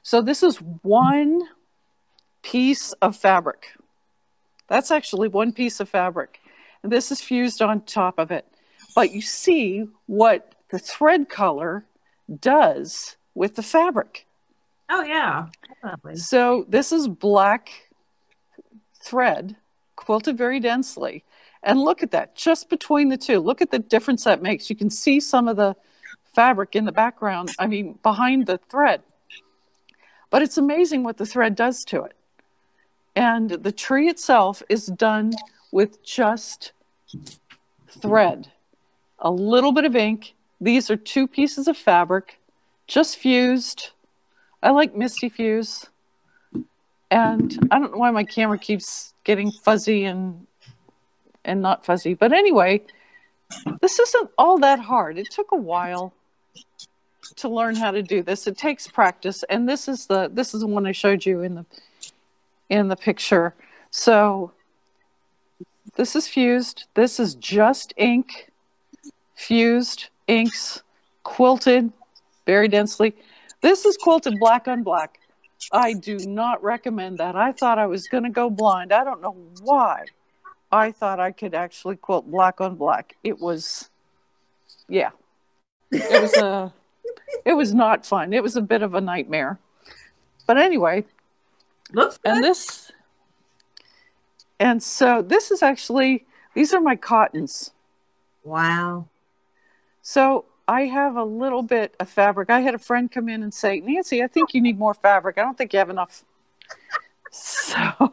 So this is one piece of fabric. That's actually one piece of fabric. And this is fused on top of it. But you see what the thread color does with the fabric. Oh yeah, definitely. so this is black thread quilted very densely. And look at that, just between the two. Look at the difference that makes. You can see some of the fabric in the background, I mean, behind the thread. But it's amazing what the thread does to it. And the tree itself is done with just thread, a little bit of ink. These are two pieces of fabric, just fused. I like Misty Fuse. And I don't know why my camera keeps getting fuzzy and and not fuzzy. But anyway, this isn't all that hard. It took a while to learn how to do this. It takes practice. And this is the this is the one I showed you in the in the picture. So this is fused. This is just ink, fused inks, quilted very densely. This is quilted black on black. I do not recommend that. I thought I was going to go blind. I don't know why. I thought I could actually quilt black on black. It was, yeah, it was a, it was not fun. It was a bit of a nightmare. But anyway, Looks good. and this, and so this is actually these are my cottons. wow. So I have a little bit of fabric. I had a friend come in and say, Nancy, I think you need more fabric. I don't think you have enough. So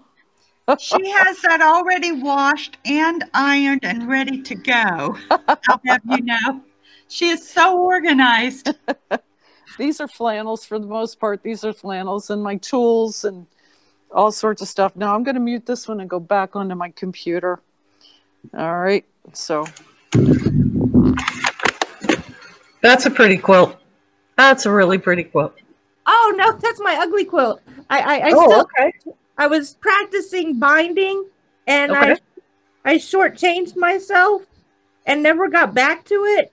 She has that already washed and ironed and ready to go. I'll have you know. She is so organized. these are flannels for the most part. These are flannels and my tools and all sorts of stuff. Now I'm going to mute this one and go back onto my computer. All right. So that's a pretty quilt. That's a really pretty quilt. Oh no, that's my ugly quilt. I I, I oh, still okay. I was practicing binding and Okay. I I shortchanged myself and never got back to it.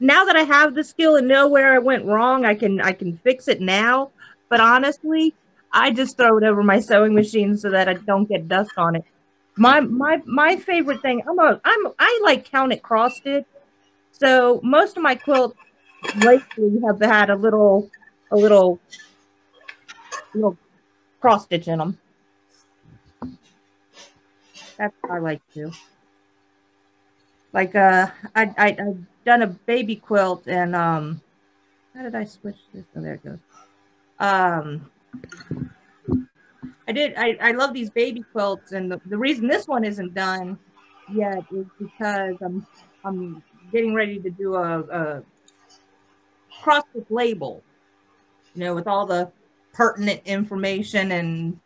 Now that I have the skill and know where I went wrong, I can I can fix it now. But honestly, I just throw it over my sewing machine so that I don't get dust on it. My my my favorite thing. I'm a I'm I like counted cross stitch. So most of my quilts lately have had a little a little little cross stitch in them. That's what I like to. Like uh, I I I've done a baby quilt and um, how did I switch this? Oh, there it goes. Um, I did. I I love these baby quilts, and the, the reason this one isn't done yet is because I'm I'm getting ready to do a, a cross stitch label, you know, with all the pertinent information and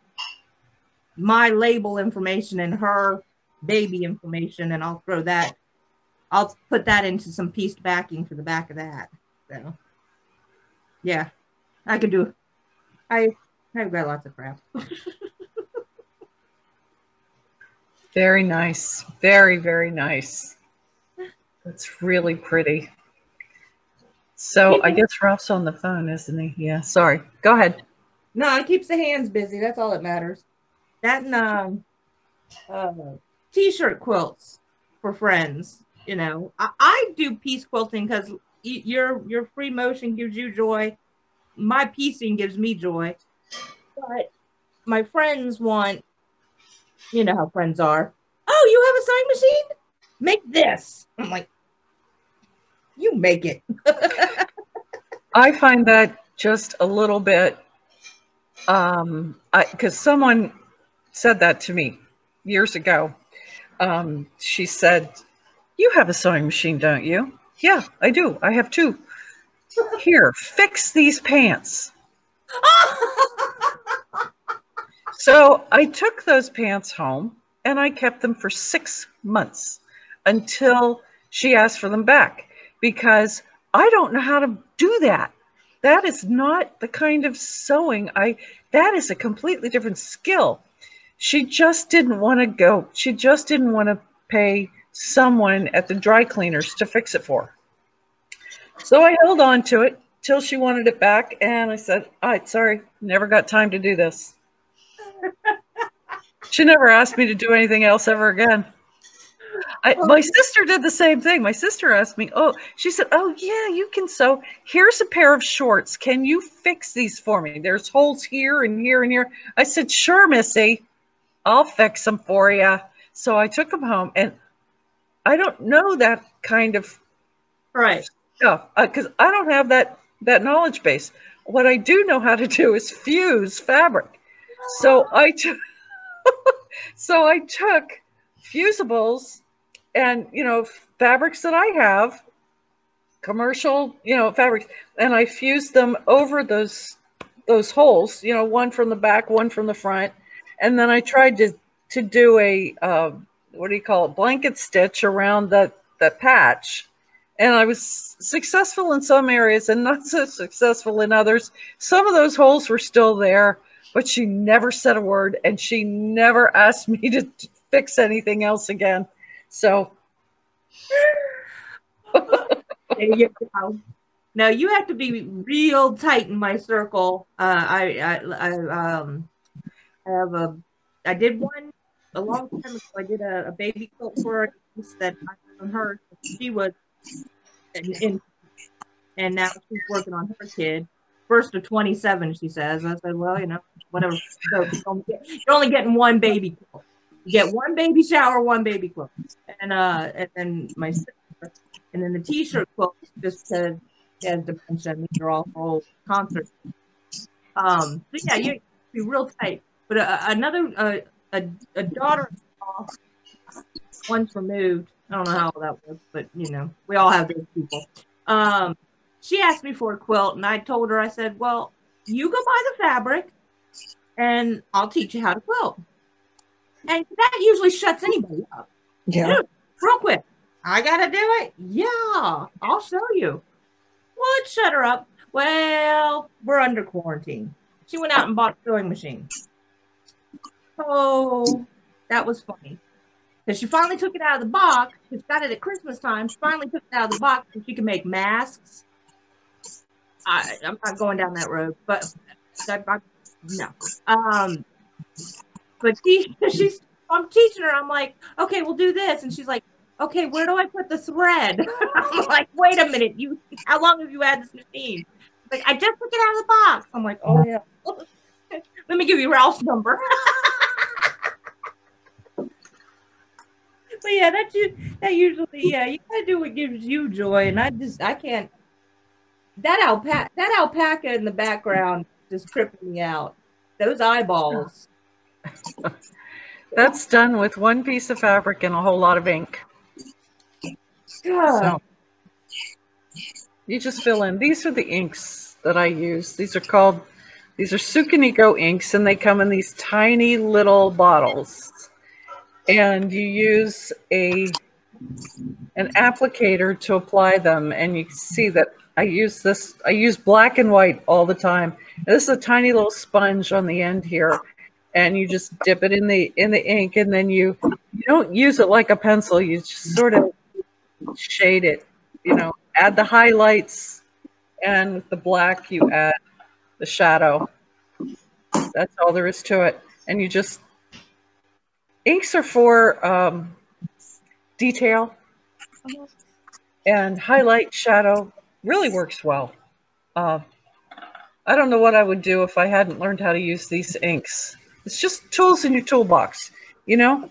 my label information and her baby information, and I'll throw that. I'll put that into some pieced backing for the back of that. So, yeah, I could do. I I've got lots of crap. Very nice. Very, very nice. That's really pretty. So I guess Ralph's on the phone, isn't he? Yeah, sorry. Go ahead. No, it keeps the hands busy. That's all that matters. That and um, uh, t-shirt quilts for friends. You know, I, I do piece quilting because your your free motion gives you joy. My piecing gives me joy. But my friends want, you know how friends are. Oh, you have a sewing machine? Make this. I'm like, you make it. I find that just a little bit, um, because someone said that to me years ago. Um, she said, "You have a sewing machine, don't you?" Yeah, I do. I have two. Here, fix these pants. so I took those pants home and I kept them for six months until she asked for them back because I don't know how to do that. That is not the kind of sewing I, that is a completely different skill. She just didn't want to go, she just didn't want to pay someone at the dry cleaners to fix it for her. So I held on to it till she wanted it back. And I said, all right, sorry, never got time to do this. she never asked me to do anything else ever again. I, my sister did the same thing. My sister asked me, "Oh, she said, "Oh yeah, you can sew. Here's a pair of shorts. Can you fix these for me? There's holes here and here and here." I said, "Sure, Missy. I'll fix them for you." So I took them home, and I don't know that kind of right stuff because uh, I don't have that that knowledge base. What I do know how to do is fuse fabric. So I took so I took fusibles and you know fabrics that I have, commercial you know fabrics, and I fused them over those those holes. You know, one from the back, one from the front, and then I tried to to do a uh, what do you call it blanket stitch around that that patch and I was successful in some areas and not so successful in others. Some of those holes were still there, but she never said a word and she never asked me to fix anything else again. So there you go. Now you have to be real tight in my circle. Uh, I, I, I, um, I have a, I did one a long time ago. I did a, a baby quilt for her that I from her. She was, and, and now she's working on her kid. First of 27, she says. I said, well, you know, whatever. So you're only getting one baby quilt. You get one baby shower, one baby quilt, and uh, and then my sister, and then the t-shirt quilt just said, as dementia. Are all old concerts. Um, so yeah, you be real tight. But uh, another uh, a a daughter, once removed. I don't know how that was, but you know, we all have those people. Um, she asked me for a quilt, and I told her, I said, "Well, you go buy the fabric, and I'll teach you how to quilt." And that usually shuts anybody up. Yeah. Dude, real quick. I gotta do it. Yeah, I'll show you. Well, it shut her up. Well, we're under quarantine. She went out and bought a sewing machine. Oh, that was funny. Because she finally took it out of the box. She got it at Christmas time. She finally took it out of the box so she could make masks. I, I'm not going down that road, but I, I no. Um, but she, she's, I'm teaching her. I'm like, okay, we'll do this, and she's like, okay, where do I put the thread? I'm like, wait a minute, you, how long have you had this machine? Like, I just took it out of the box. I'm like, oh yeah. Let me give you Ralph's number. but yeah, that's you. That usually, yeah, you gotta do what gives you joy, and I just, I can't. That alpaca, that alpaca in the background just tripping me out. Those eyeballs. That's done with one piece of fabric and a whole lot of ink. God. So you just fill in. These are the inks that I use. These are called, these are Tsukineko inks, and they come in these tiny little bottles. And you use a an applicator to apply them, and you see that I use this. I use black and white all the time. And this is a tiny little sponge on the end here, and you just dip it in the in the ink, and then you you don't use it like a pencil. You just sort of shade it. You know, add the highlights, and with the black you add the shadow. That's all there is to it. And you just inks are for um, detail and highlight shadow really works well. Uh, I don't know what I would do if I hadn't learned how to use these inks. It's just tools in your toolbox, you know?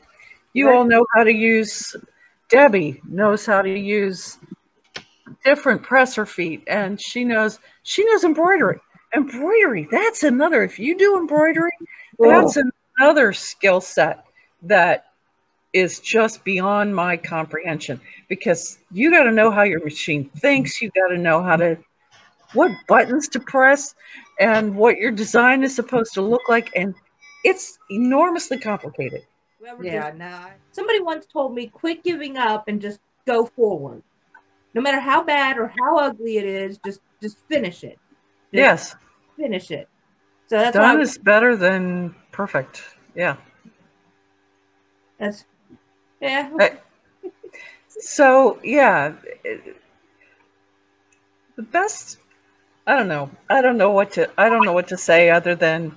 You Right. all know how to use, Debbie knows how to use different presser feet and she knows, she knows embroidery. Embroidery, that's another, if you do embroidery, that's another skill set that is just beyond my comprehension because you got to know how your machine thinks. You got to know how to, what buttons to press and what your design is supposed to look like. And it's enormously complicated. Whoever yeah, nah. Somebody once told me, quit giving up and just go forward. No matter how bad or how ugly it is, just just finish it. Just Yes. finish it. So that's Done is better than perfect. Yeah. that's yeah. Hey. So, yeah. it- The best, I don't know. I don't know what to, I don't know what to say other than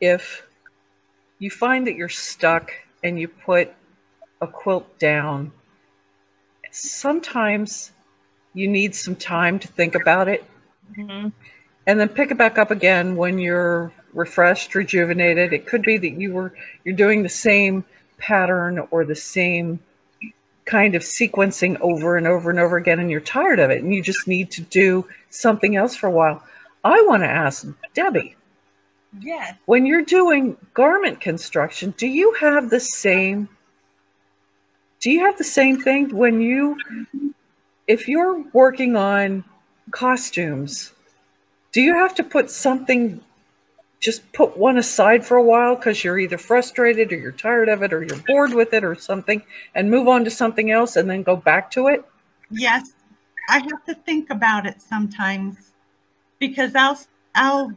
if you find that you're stuck and you put a quilt down, sometimes you need some time to think about it Mhm. and then pick it back up again when you're refreshed, rejuvenated. It could be that you were you're doing the same pattern or the same kind of sequencing over and over and over again and you're tired of it and you just need to do something else for a while. I want to ask Debbie, Yes. when you're doing garment construction, do you have the same do you have the same thing when you if you're working on costumes, do you have to put something just put one aside for a while because you're either frustrated or you're tired of it or you're bored with it or something and move on to something else and then go back to it? Yes, I have to think about it sometimes because I'll I'll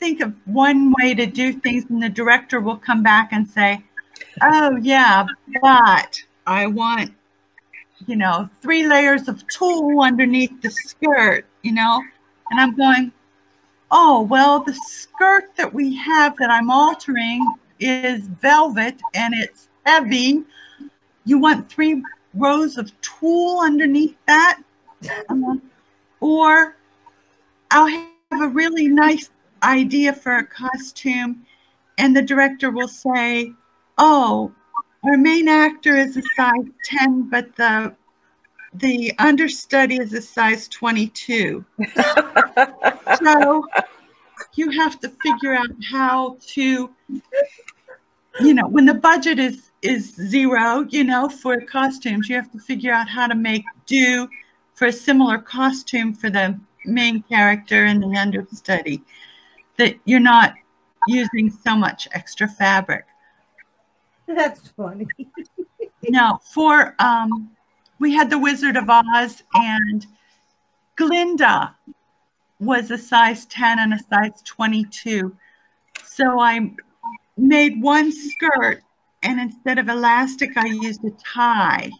think of one way to do things, and the director will come back and say, "Oh yeah, but I want, you know, three layers of tulle underneath the skirt," you know, and I'm going, "Oh well, the skirt that we have that I'm altering is velvet and it's heavy. You want three rows of tulle underneath that. Um, or I'll have a really nice idea for a costume, and the director will say, Oh, our main actor is a size 10, but the the understudy is a size 22. so you have to figure out how to you know when the budget is is zero you know for costumes you have to figure out how to make do for a similar costume for the main character and the understudy that you're not using so much extra fabric. That's funny. now, for um we had the wizard of oz and glinda was a size 10 and a size 22 so i made one skirt and instead of elastic i used a tie.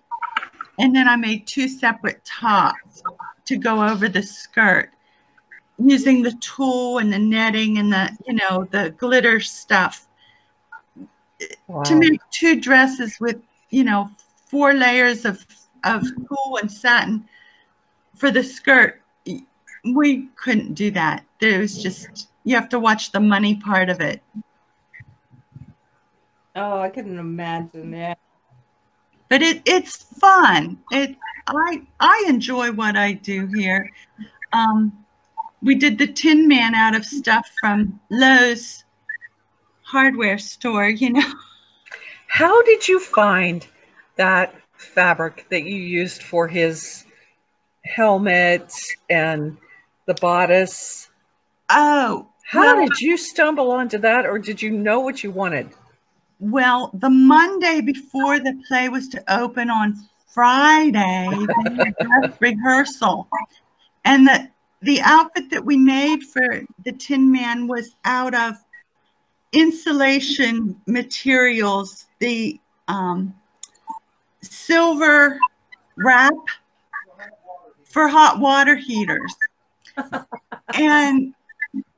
And then i made two separate tops to go over the skirt using the tulle and the netting and the you know the glitter stuff. Wow. to make two dresses with you know four layers of of tulle and satin for the skirt we couldn't do that. There was just you have to watch the money part of it. Oh, I couldn't imagine that. but it it's fun. It i i enjoy what i do here. Um we did the tin man out of stuff from lowes hardware store you know How did you find that fabric that you used for his helmet and the bodice? oh How well- did you stumble onto that, or did you know what you wanted? Well, the Monday before the play was to open on Friday, rehearsal. And the the outfit that we made for the Tin Man was out of insulation materials, the um, silver wrap for hot water heaters. and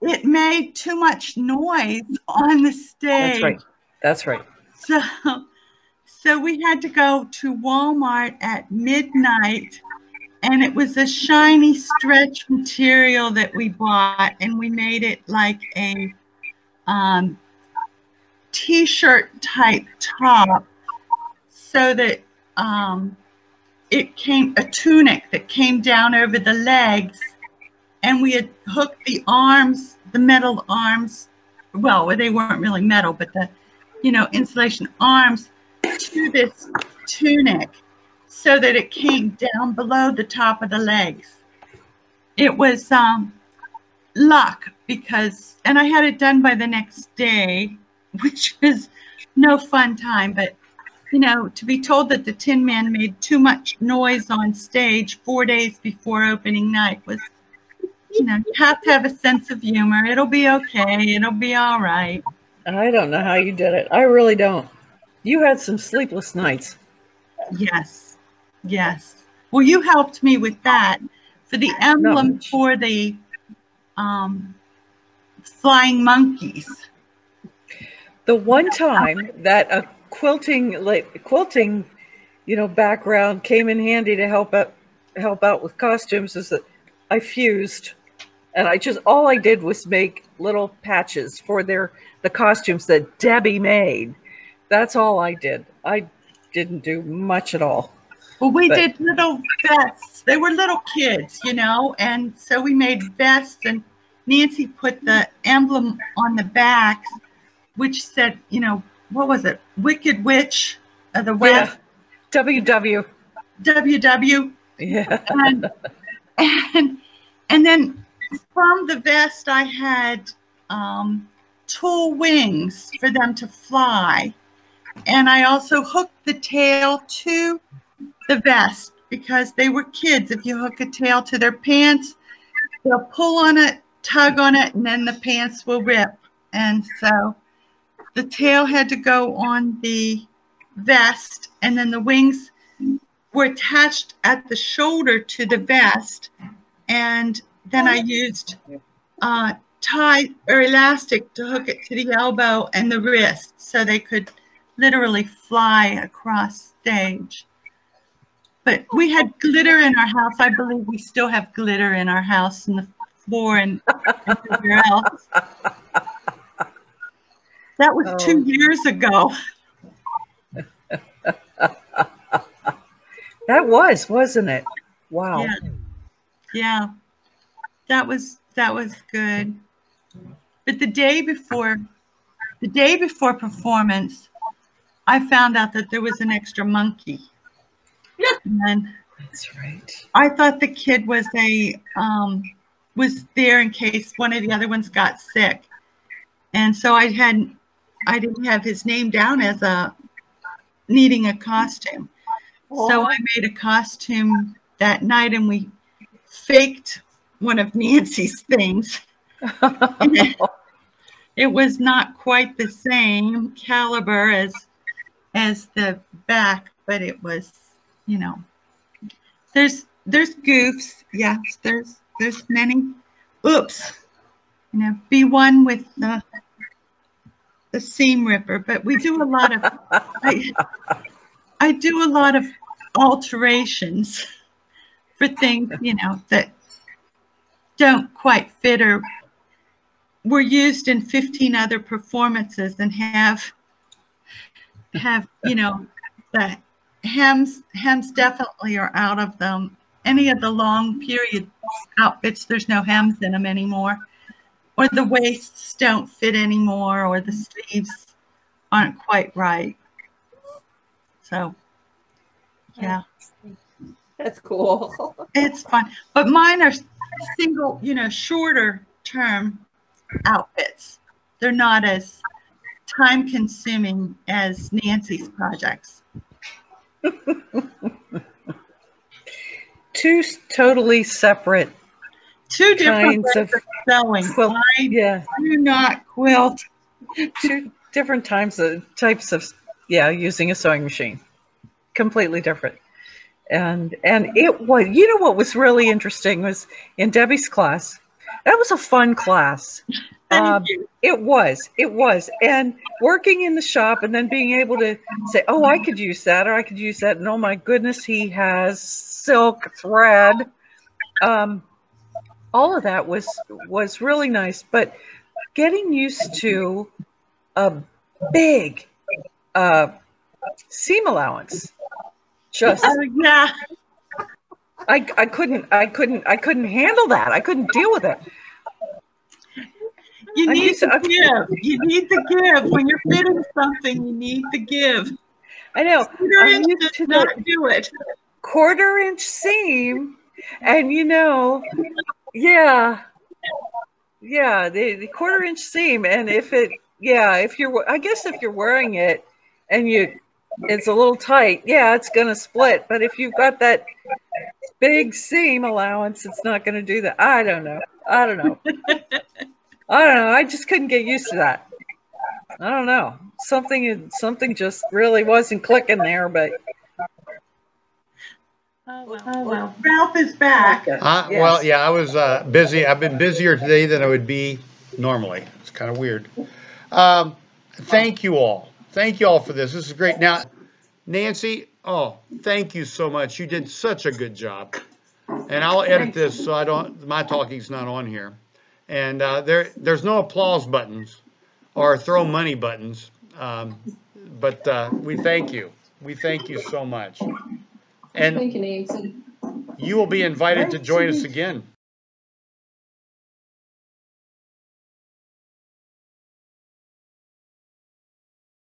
it made too much noise on the stage. That's right. That's right. So, so we had to go to Walmart at midnight, and it was a shiny stretch material that we bought, and we made it like a um, t-shirt type top, so that um, it came a tunic that came down over the legs, and we had hooked the arms, the metal arms. Well, they weren't really metal, but the you know, insulation arms to this tunic so that it came down below the top of the legs. It was um, luck because, and I had it done by the next day, which was no fun time, but you know, to be told that the Tin Man made too much noise on stage four days before opening night was, you know, you have to have a sense of humor. It'll be okay. It'll be all right. I don't know how you did it. I really don't. You had some sleepless nights. Yes, yes. Well, you helped me with that for the emblem much. for the um, flying monkeys. The one time that a quilting like quilting, you know, background came in handy to help out help out with costumes is that I fused and I just all I did was make little patches for their the costumes that Debbie made. That's all I did. I didn't do much at all. Well, we But- did little vests. They were little kids, you know, and so we made vests, and Nancy put the emblem on the backs, which said, you know, what was it? Wicked Witch of the West, WW. WW. Yeah. and and and then from the vest I had um, tulle wings for them to fly, and I also hooked the tail to the vest because they were kids. If you hook a tail to their pants, they'll pull on it, tug on it, and then the pants will rip. And so the tail had to go on the vest, and then the wings were attached at the shoulder to the vest, and then I used uh, tie or elastic to hook it to the elbow and the wrist, so they could literally fly across stage. But we had glitter in our house. I believe we still have glitter in our house and the floor and everywhere else. That was Oh. two years ago. That was, wasn't it? Wow. Yeah. Yeah. That was that was good. But the day before the day before performance, I found out that there was an extra monkey. And That's right. I thought the kid was a um was there in case one of the other ones got sick. And so I had I didn't have his name down as a needing a costume. So I made a costume that night and we faked one of Nancy's things. It was not quite the same caliber as as the back, but it was, you know. There's there's goofs, yes, there's there's many oops, you know, be one with the the seam ripper. But we do a lot of I, I do a lot of alterations for things, you know, that don't quite fit or were used in 15 other performances and have have you know the hems hems definitely are out of them. Any of the long period outfits there's no hems in them anymore. Or the waists don't fit anymore or the sleeves aren't quite right. So yeah. That's cool. it's fun. But mine are single you know shorter term outfits. They're not as time consuming as nancy's projects Two totally separate two different kinds of sewing quilt. i Yeah, do not quilt two different times of types of yeah using a sewing machine, completely different. And and it was you know what was really interesting was in Debbie's class. That was a fun class. Um. It was, it was. And working in the shop and then being able to say, oh, I could use that or I could use that. And oh my goodness, he has silk thread. Um, all of that was was really nice. But getting used to a big uh, seam allowance, just Oh, yeah I, I couldn't I couldn't I couldn't handle that. I couldn't deal with it. You need to give. You need to give. When you're fitting something, you need to give. I know. Quarter inch does to not do it. quarter inch seam and you know yeah yeah the, the quarter inch seam and if it yeah if you're i guess if you're wearing it and you it's a little tight yeah it's gonna split but if you've got that big seam allowance it's not gonna do that i don't know i don't know i don't know i just couldn't get used to that i don't know something something just really wasn't clicking there but Oh, well. Ralph is back. Uh, Yes. Well, yeah, I was uh, busy. I've been busier today than I would be normally. It's kind of weird. Um, thank you all. Thank you all for this. This is great. Now, Nancy, oh, thank you so much. You did such a good job. And I'll edit this so I don't, my talking's not on here. And uh, there, there's no applause buttons or throw money buttons. Um, but uh, we thank you. We thank you so much. And Thank you, Nancy. you will be invited to join us again.